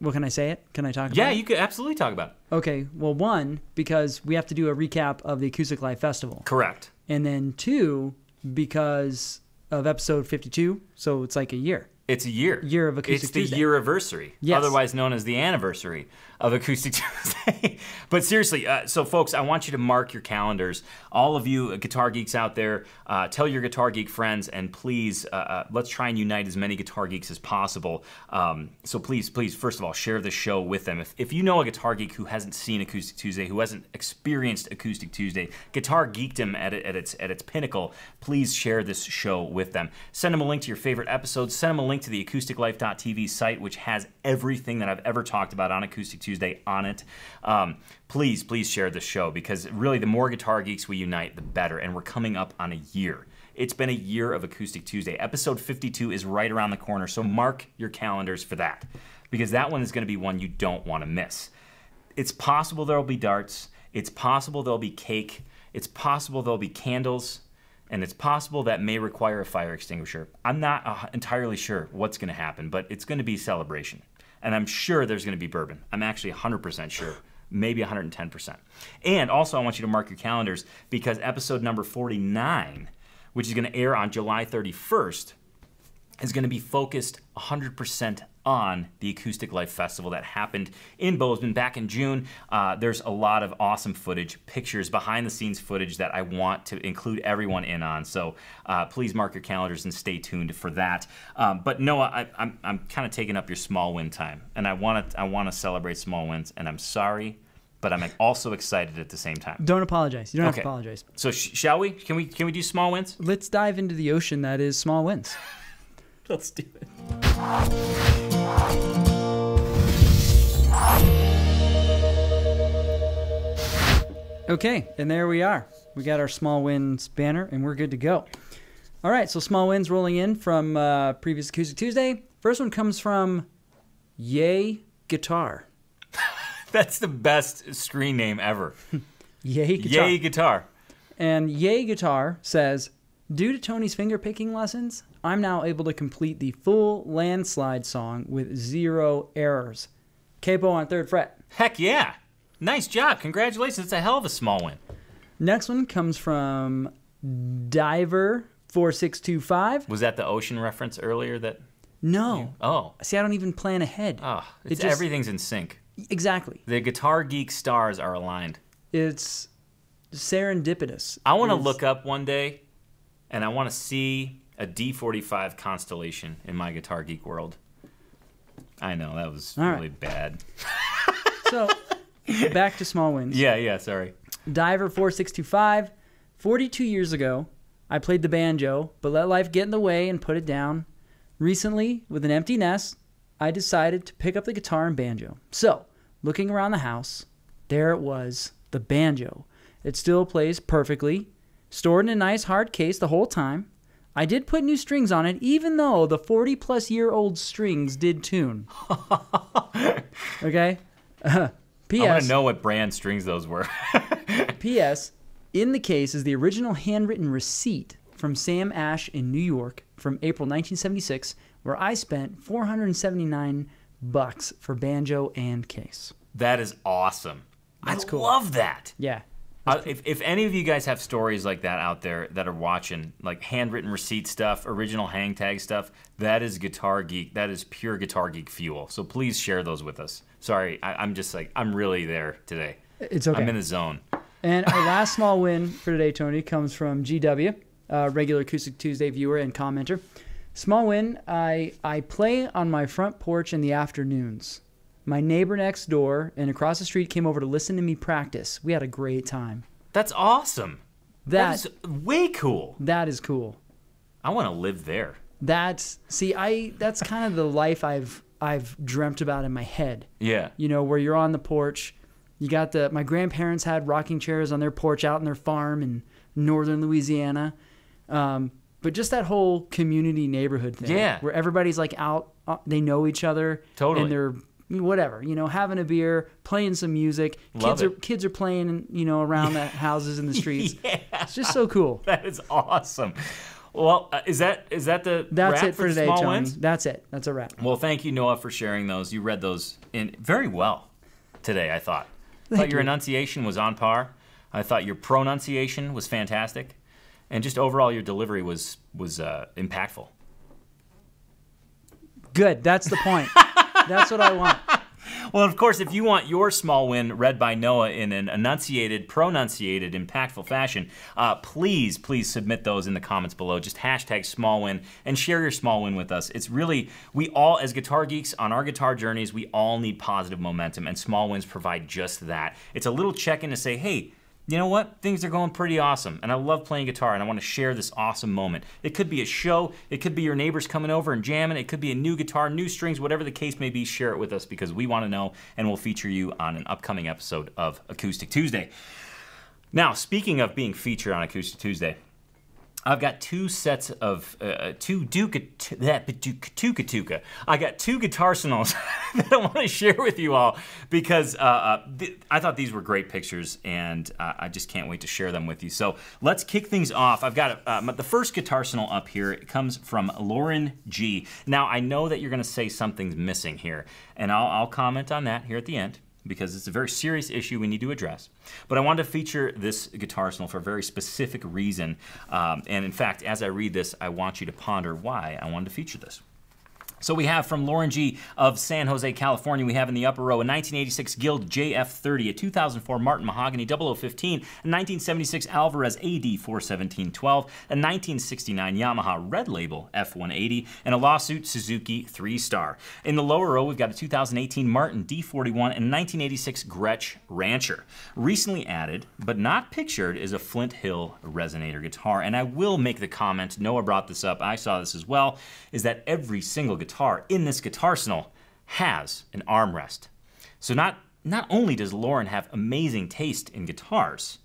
what can I say it? Can I talk about Yeah, you could absolutely talk about it. Okay, well one because we have to do a recap of the Acoustic Life Festival. Correct. And then two because of episode 52, so it's like a year. It's a year. Year of Acoustic It's the Tuesday. year anniversary, Yes. otherwise known as the anniversary of Acoustic Tuesday. but seriously, uh, so folks, I want you to mark your calendars. All of you uh, guitar geeks out there, uh, tell your guitar geek friends, and please, uh, uh, let's try and unite as many guitar geeks as possible. Um, so please, please, first of all, share the show with them. If, if you know a guitar geek who hasn't seen Acoustic Tuesday, who hasn't experienced Acoustic Tuesday, guitar geekdom at, at its at its pinnacle, please share this show with them. Send them a link to your favorite episode. Send them a link to the acousticlife.tv site, which has everything that I've ever talked about on Acoustic Tuesday on it. Um, please, please share the show because really, the more guitar geeks we unite, the better. And we're coming up on a year. It's been a year of Acoustic Tuesday. Episode 52 is right around the corner, so mark your calendars for that because that one is going to be one you don't want to miss. It's possible there'll be darts. It's possible there'll be cake. It's possible there'll be candles. And it's possible that may require a fire extinguisher. I'm not uh, entirely sure what's going to happen, but it's going to be celebration. And I'm sure there's going to be bourbon. I'm actually 100% sure, maybe 110%. And also, I want you to mark your calendars because episode number 49, which is going to air on July 31st, is going to be focused 100% on the Acoustic Life Festival that happened in Bozeman back in June. Uh, there's a lot of awesome footage, pictures, behind the scenes footage that I want to include everyone in on. So uh, please mark your calendars and stay tuned for that. Um, but Noah, I, I'm, I'm kind of taking up your small win time, and I want to I want to celebrate small wins, and I'm sorry. But I'm also excited at the same time. Don't apologize. You don't have Okay. to apologize. So sh- shall we? Can we? Can we do small wins? Let's dive into the ocean that is small wins. Let's do it. Okay, and there we are. We got our small wins banner, and we're good to go. All right, so small wins rolling in from uh, previous Acoustic Tuesday. First one comes from Yay Guitar. That's the best screen name ever. Yay Guitar. Yay guitar. And Yay Guitar says, due to Tony's finger picking lessons, I'm now able to complete the full landslide song with zero errors. Capo on third fret. Heck yeah. Nice job. Congratulations. It's a hell of a small win. Next one comes from Diver four six two five. Was that the ocean reference earlier that No, Oh. see, I don't even plan ahead. Oh, It it's just- everything's in sync. Exactly. The guitar geek stars are aligned. It's serendipitous. I want to It's- look up one day and I want to see a D45 constellation in my guitar geek world. I know that was All right. really bad. So, back to small wins. Yeah, yeah, sorry. Diver 4625. 42 years ago, I played the banjo, but let life get in the way and put it down. Recently, with an empty nest, I decided to pick up the guitar and banjo. So, looking around the house, there it was, the banjo. It still plays perfectly, stored in a nice hard case the whole time. I did put new strings on it, even though the 40 plus year old strings did tune. okay? P.S. I want to know what brand strings those were. P.S. In the case is the original handwritten receipt from Sam Ash in New York from April 1976, where I spent 479 bucks for banjo and case. that is awesome. That's I cool. love that. Yeah. Uh, if, if any of you guys have stories like that out there that are watching, like handwritten receipt stuff, original hang tag stuff, that is Guitar Geek. That is pure Guitar Geek fuel. So please share those with us. Sorry, I, I'm just like, I'm really there today. It's okay. I'm in the zone. And our last small win for today, Tony, comes from GW, uh, regular Acoustic Tuesday viewer and commenter. Small win. I I play on my front porch in the afternoons. My neighbor next door and across the street came over to listen to me practice. We had a great time. That's awesome. That that is way cool. that is cool. I want to live there. That's see, I that's kind of the life I've I've dreamt about in my head. Yeah. You know, where you're on the porch. You got the my grandparents had rocking chairs on their porch out in their farm in northern Louisiana. Um, but just that whole community neighborhood thing, Yeah. where everybody's like out, uh, they know each other, Totally. and they're whatever, you know, having a beer, playing some music. Love kids it. are kids are playing, you know, around the houses in the streets. It's just so cool. That is awesome. Well, uh, is that is that the That's wrap it for the today, small Tony. wins? That's it. That's a wrap. Well, thank you, Noah, for sharing those. You read those in very well today. I thought. I thought Thank your you. enunciation was on par. I thought your pronunciation was fantastic, and just overall your delivery was was uh, impactful. Good. That's the point. That's what I want. Well, of course, if you want your small win read by Noah in an enunciated, pronunciated, impactful fashion, uh, please, please submit those in the comments below. Just hashtag small win and share your small win with us. It's really, we all, as guitar geeks on our guitar journeys, we all need positive momentum, and small wins provide just that. It's a little check in to say, hey, you know what? Things are going pretty awesome, and I love playing guitar, and I want to share this awesome moment. It could be a show, it could be your neighbors coming over and jamming, it could be a new guitar, new strings, whatever the case may be. Share it with us because we want to know, and we'll feature you on an upcoming episode of Acoustic Tuesday. Now, speaking of being featured on Acoustic Tuesday, I've got two sets of uh, two Duke that Duke Tuka I got two guitar sonals that I want to share with you all because uh, uh, th- I thought these were great pictures and uh, I just can't wait to share them with you. So let's kick things off. I've got uh, the first guitar sonal up here. It comes from Lauren G. Now I know that you're going to say something's missing here, and I'll, I'll comment on that here at the end because it's a very serious issue we need to address. But I wanted to feature this guitar sonal for a very specific reason. Um, and in fact, as I read this, I want you to ponder why I wanted to feature this. So we have from Lauren G of San Jose, California, we have in the upper row a 1986 Guild JF30, a 2004 Martin Mahogany 0015, a 1976 Alvarez AD 41712, a 1969 Yamaha Red Label F180, and a lawsuit Suzuki 3-star. In the lower row, we've got a 2018 Martin D41 and a 1986 Gretsch Rancher. Recently added, but not pictured, is a Flint Hill resonator guitar. And I will make the comment, Noah brought this up, I saw this as well, is that every single guitar in this guitar sonal has an armrest. So not not only does Lauren have amazing taste in guitars,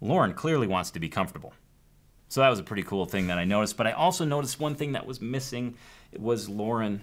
Lauren clearly wants to be comfortable. So that was a pretty cool thing that I noticed. But I also noticed one thing that was missing. It was Lauren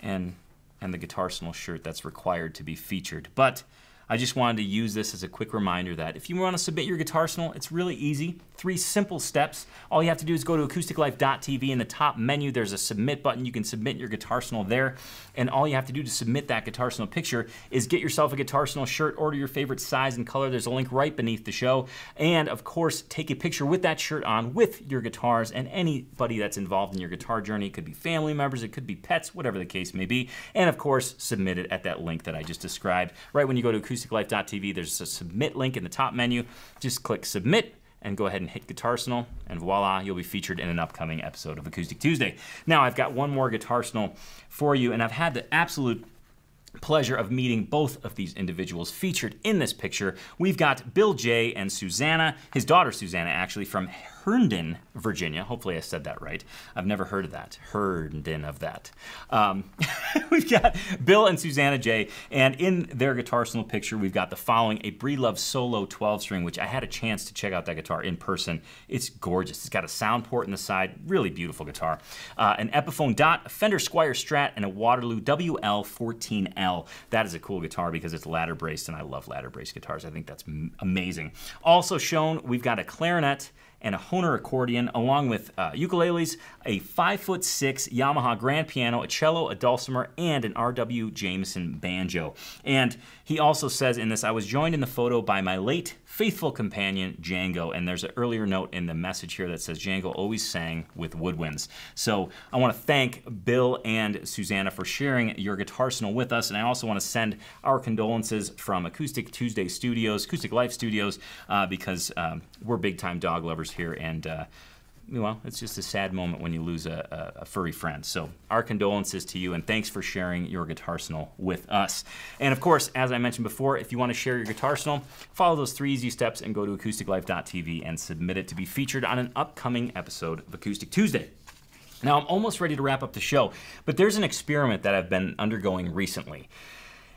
and and the guitar sonal shirt that's required to be featured. But I just wanted to use this as a quick reminder that if you want to submit your guitar sonal, it's really easy. Three simple steps. All you have to do is go to acousticlife.tv. In the top menu, there's a submit button. You can submit your guitar sonal there. And all you have to do to submit that guitar sonal picture is get yourself a guitar sonal shirt, order your favorite size and color. There's a link right beneath the show. And of course, take a picture with that shirt on with your guitars and anybody that's involved in your guitar journey. It could be family members, it could be pets, whatever the case may be. And of course, submit it at that link that I just described. Right when you go to acousticlife.tv, there's a submit link in the top menu. Just click submit and go ahead and hit Guitar Sonal, and voila, you'll be featured in an upcoming episode of Acoustic Tuesday. Now, I've got one more Guitar Sonal for you, and I've had the absolute pleasure of meeting both of these individuals featured in this picture. We've got Bill J. and Susanna, his daughter Susanna, actually, from Herndon, Virginia. Hopefully, I said that right. I've never heard of that. Herndon of that. Um, we've got Bill and Susanna J. And in their guitar sonal picture, we've got the following a Breedlove Solo 12 string, which I had a chance to check out that guitar in person. It's gorgeous. It's got a sound port in the side, really beautiful guitar. Uh, an Epiphone Dot, a Fender Squier Strat, and a Waterloo WL14L. That is a cool guitar because it's ladder braced, and I love ladder braced guitars. I think that's amazing. Also shown, we've got a clarinet and a Hohner accordion, along with uh, ukuleles, a five foot six Yamaha grand piano, a cello, a dulcimer, and an R.W. Jameson banjo. And he also says in this, I was joined in the photo by my late faithful companion Django. And there's an earlier note in the message here that says Django always sang with woodwinds. So I want to thank Bill and Susanna for sharing your guitar sonal with us. And I also want to send our condolences from Acoustic Tuesday Studios, Acoustic Life Studios, uh, because um, we're big time dog lovers here. And uh, well, it's just a sad moment when you lose a, a, furry friend. So, our condolences to you, and thanks for sharing your guitar sonal with us. And of course, as I mentioned before, if you want to share your guitar sonal, follow those three easy steps and go to acousticlife.tv and submit it to be featured on an upcoming episode of Acoustic Tuesday. Now, I'm almost ready to wrap up the show, but there's an experiment that I've been undergoing recently,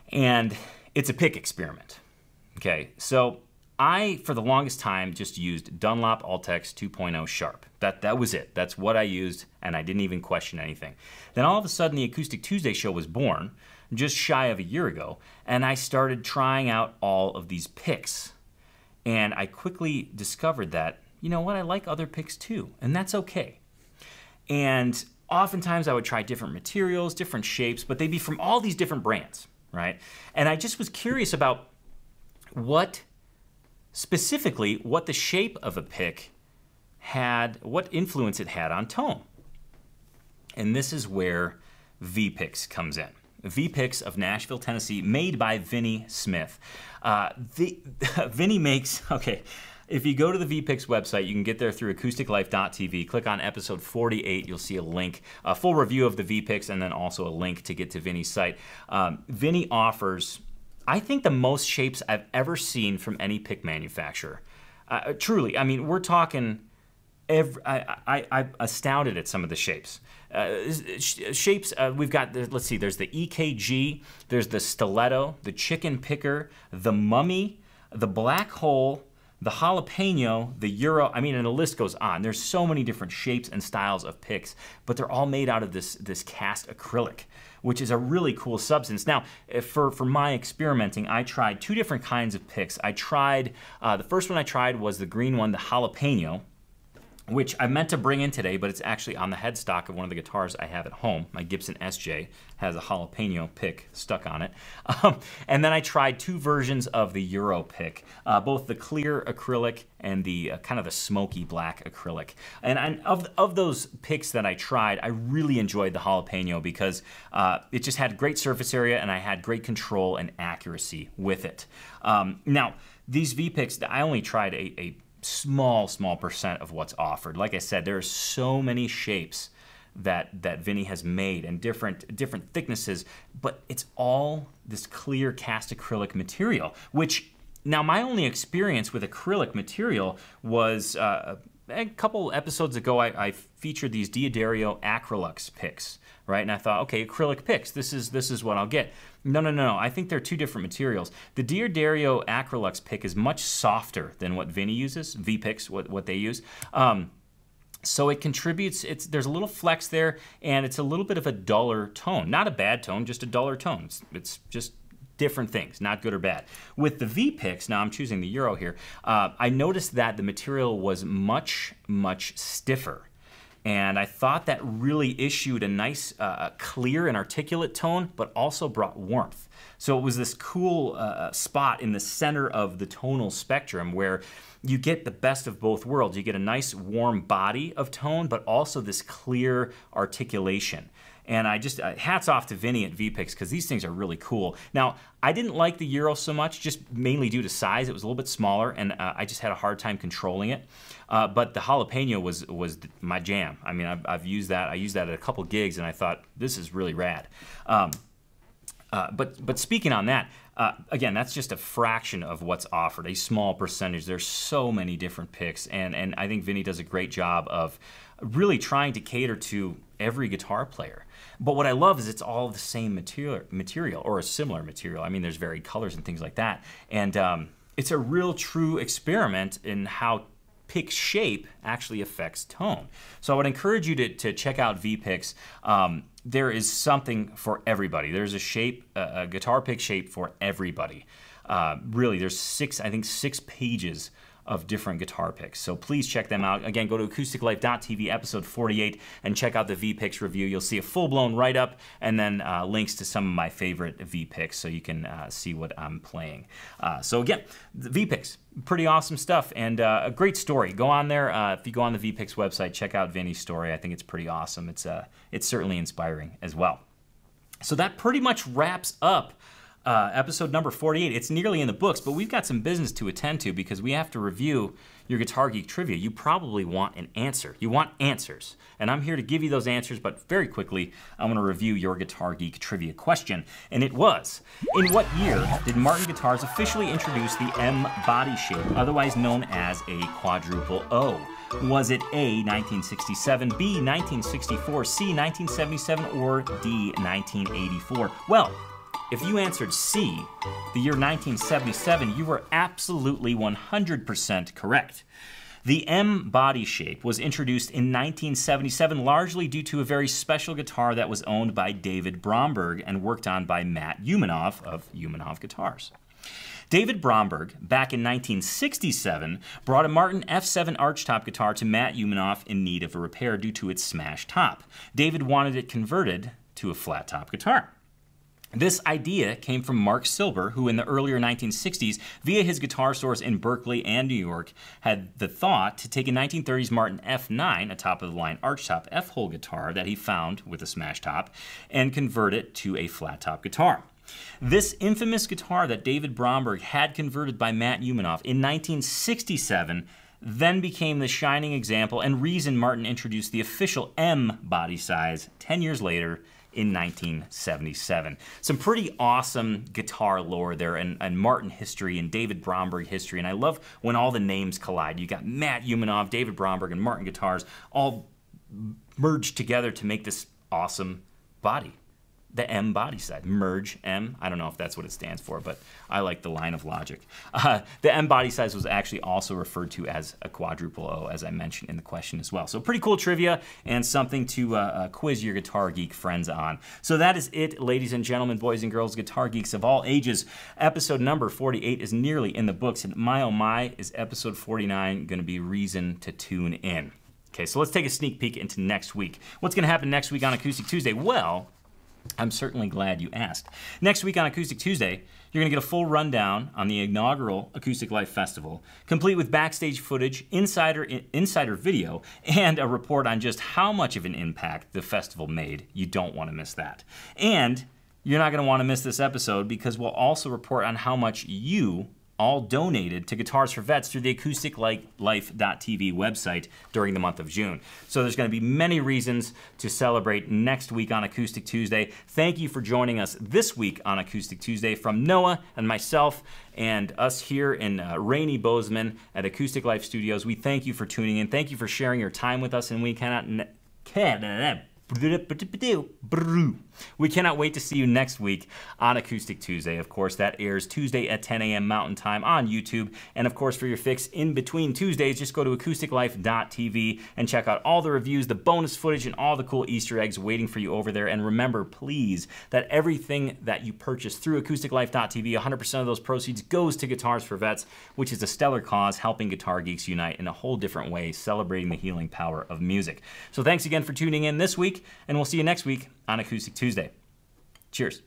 and it's a pick experiment. Okay, so I, for the longest time, just used Dunlop Ultex 2.0 Sharp. That, that was it. That's what I used, and I didn't even question anything. Then all of a sudden, the Acoustic Tuesday show was born, just shy of a year ago, and I started trying out all of these picks. And I quickly discovered that, you know what, I like other picks too, and that's okay. And oftentimes I would try different materials, different shapes, but they'd be from all these different brands, right? And I just was curious about what, specifically, what the shape of a pick had, what influence it had on tone. And this is where V-Picks comes in. V-Picks of Nashville, Tennessee, made by Vinny Smith. Uh, the, Vinny makes, okay, if you go to the V-Picks website, you can get there through acousticlife.tv. Click on episode 48. You'll see a link, a full review of the V-Picks, and then also a link to get to Vinny's site. Um, Vinny offers, I think, the most shapes I've ever seen from any pick manufacturer. Uh, truly, I mean, we're talking. Every, I, I, I'm astounded at some of the shapes. Uh, shapes, uh, we've got, the, let's see, there's the EKG, there's the stiletto, the chicken picker, the mummy, the black hole, the jalapeno, the euro, I mean, and the list goes on. There's so many different shapes and styles of picks, but they're all made out of this, this cast acrylic, which is a really cool substance. Now, for, for my experimenting, I tried two different kinds of picks. I tried, uh, the first one I tried was the green one, the jalapeno, which I meant to bring in today, but it's actually on the headstock of one of the guitars I have at home. My Gibson SJ has a jalapeno pick stuck on it. Um, and then I tried two versions of the Euro pick, uh, both the clear acrylic and the uh, kind of the smoky black acrylic. And, and, of, of those picks that I tried, I really enjoyed the jalapeno because uh, it just had great surface area and I had great control and accuracy with it. Um, now, these V picks, I only tried a, a small, small percent of what's offered. Like I said, there are so many shapes that that Vinny has made and different different thicknesses, but it's all this clear cast acrylic material. Which now my only experience with acrylic material was uh, a couple episodes ago. I, I featured these D'Addario Acrylux picks, right? And I thought, okay, acrylic picks. This is this is what I'll get. No, no, no, no. I think they're two different materials. The D'Addario Acrylux pick is much softer than what Vinny uses, V-Picks, what, what they use. Um, so it contributes, it's, there's a little flex there, and it's a little bit of a duller tone. Not a bad tone, just a duller tone. It's, it's just different things, not good or bad. With the V-Picks, now I'm choosing the Euro here, uh, I noticed that the material was much, much stiffer and I thought that really issued a nice, uh, clear and articulate tone, but also brought warmth. So it was this cool uh, spot in the center of the tonal spectrum where you get the best of both worlds. You get a nice warm body of tone, but also this clear articulation. And I just, uh, hats off to Vinny at V-Picks because these things are really cool. Now, I didn't like the Euro so much, just mainly due to size. It was a little bit smaller, and uh, I just had a hard time controlling it. Uh, but the jalapeno was was my jam. I mean, I've, I've, used that. I used that at a couple gigs, and I thought this is really rad. Um, uh, but but speaking on that, uh, again, that's just a fraction of what's offered, a small percentage. There's so many different picks, and and I think Vinny does a great job of really trying to cater to every guitar player. But what I love is it's all the same material, material or a similar material. I mean, there's varied colors and things like that. And um, it's a real true experiment in how pick shape actually affects tone. So I would encourage you to, to check out VPicks. Um, there is something for everybody. There's a shape, a, a guitar pick shape for everybody. Uh, really, there's six, I think, six pages of different guitar picks. So please check them out. Again, go to acousticlife.tv episode 48 and check out the V-Picks review. You'll see a full-blown write-up and then uh, links to some of my favorite V-Picks so you can uh, see what I'm playing. Uh, so again, the V-Picks, pretty awesome stuff and uh, a great story. Go on there. Uh, if you go on the V-Picks website, check out Vinny's story. I think it's pretty awesome. It's, uh, it's certainly inspiring as well. So that pretty much wraps up uh, episode number 48. It's nearly in the books, but we've got some business to attend to because we have to review your Guitar Geek trivia. You probably want an answer. You want answers. And I'm here to give you those answers, but very quickly, I'm going to review your Guitar Geek trivia question. And it was In what year did Martin Guitars officially introduce the M body shape, otherwise known as a quadruple O? Was it A, 1967, B, 1964, C, 1977, or D, 1984? Well, if you answered C, the year 1977, you were absolutely 100% correct. The M body shape was introduced in 1977 largely due to a very special guitar that was owned by David Bromberg and worked on by Matt Umanov of Umanov Guitars. David Bromberg, back in 1967, brought a Martin F7 archtop guitar to Matt Umanov in need of a repair due to its smashed top. David wanted it converted to a flat top guitar. This idea came from Marc Silber, who in the earlier 1960s, via his guitar stores in Berkeley and New York, had the thought to take a 1930s Martin F9, a top of the line archtop F hole guitar that he found with a smash top, and convert it to a flat top guitar. This infamous guitar that David Bromberg had converted by Matt Umanov in 1967 then became the shining example and reason Martin introduced the official M body size 10 years later in 1977. Some pretty awesome guitar lore there and, and, Martin history and David Bromberg history. And I love when all the names collide. You got Matt Umanov, David Bromberg, and Martin guitars all merged together to make this awesome body the M body size. Merge M. I don't know if that's what it stands for, but I like the line of logic. Uh, the M body size was actually also referred to as a quadruple O, as I mentioned in the question as well. So pretty cool trivia and something to uh, uh, quiz your guitar geek friends on. So that is it, ladies and gentlemen, boys and girls, guitar geeks of all ages. Episode number 48 is nearly in the books, and my oh my, is episode 49 going to be reason to tune in. Okay, so let's take a sneak peek into next week. What's to happen next week on Acoustic Tuesday? Well, I'm certainly glad you asked. Next week on Acoustic Tuesday, you're going to get a full rundown on the inaugural Acoustic Life Festival, complete with backstage footage, insider insider video, and a report on just how much of an impact the festival made. You don't want to miss that. And you're not going to want to miss this episode because we'll also report on how much you all donated to Guitars for Vets through the acousticlife.tv website during the month of June. So there's going to be many reasons to celebrate next week on Acoustic Tuesday. Thank you for joining us this week on Acoustic Tuesday from Noah and myself and us here in uh, rainy Bozeman at Acoustic Life Studios. We thank you for tuning in. Thank you for sharing your time with us, and we cannot. Can, we cannot wait to see you next week on Acoustic Tuesday. Of course, that airs Tuesday at 10 a.m. Mountain Time on YouTube. And of course, for your fix in between Tuesdays, just go to acousticlife.tv and check out all the reviews, the bonus footage, and all the cool Easter eggs waiting for you over there. And remember, please, that everything that you purchase through acousticlife.tv, 100% of those proceeds goes to Guitars for Vets, which is a stellar cause helping guitar geeks unite in a whole different way, celebrating the healing power of music. So thanks again for tuning in this week, and we'll see you next week on Acoustic Tuesday. Cheers.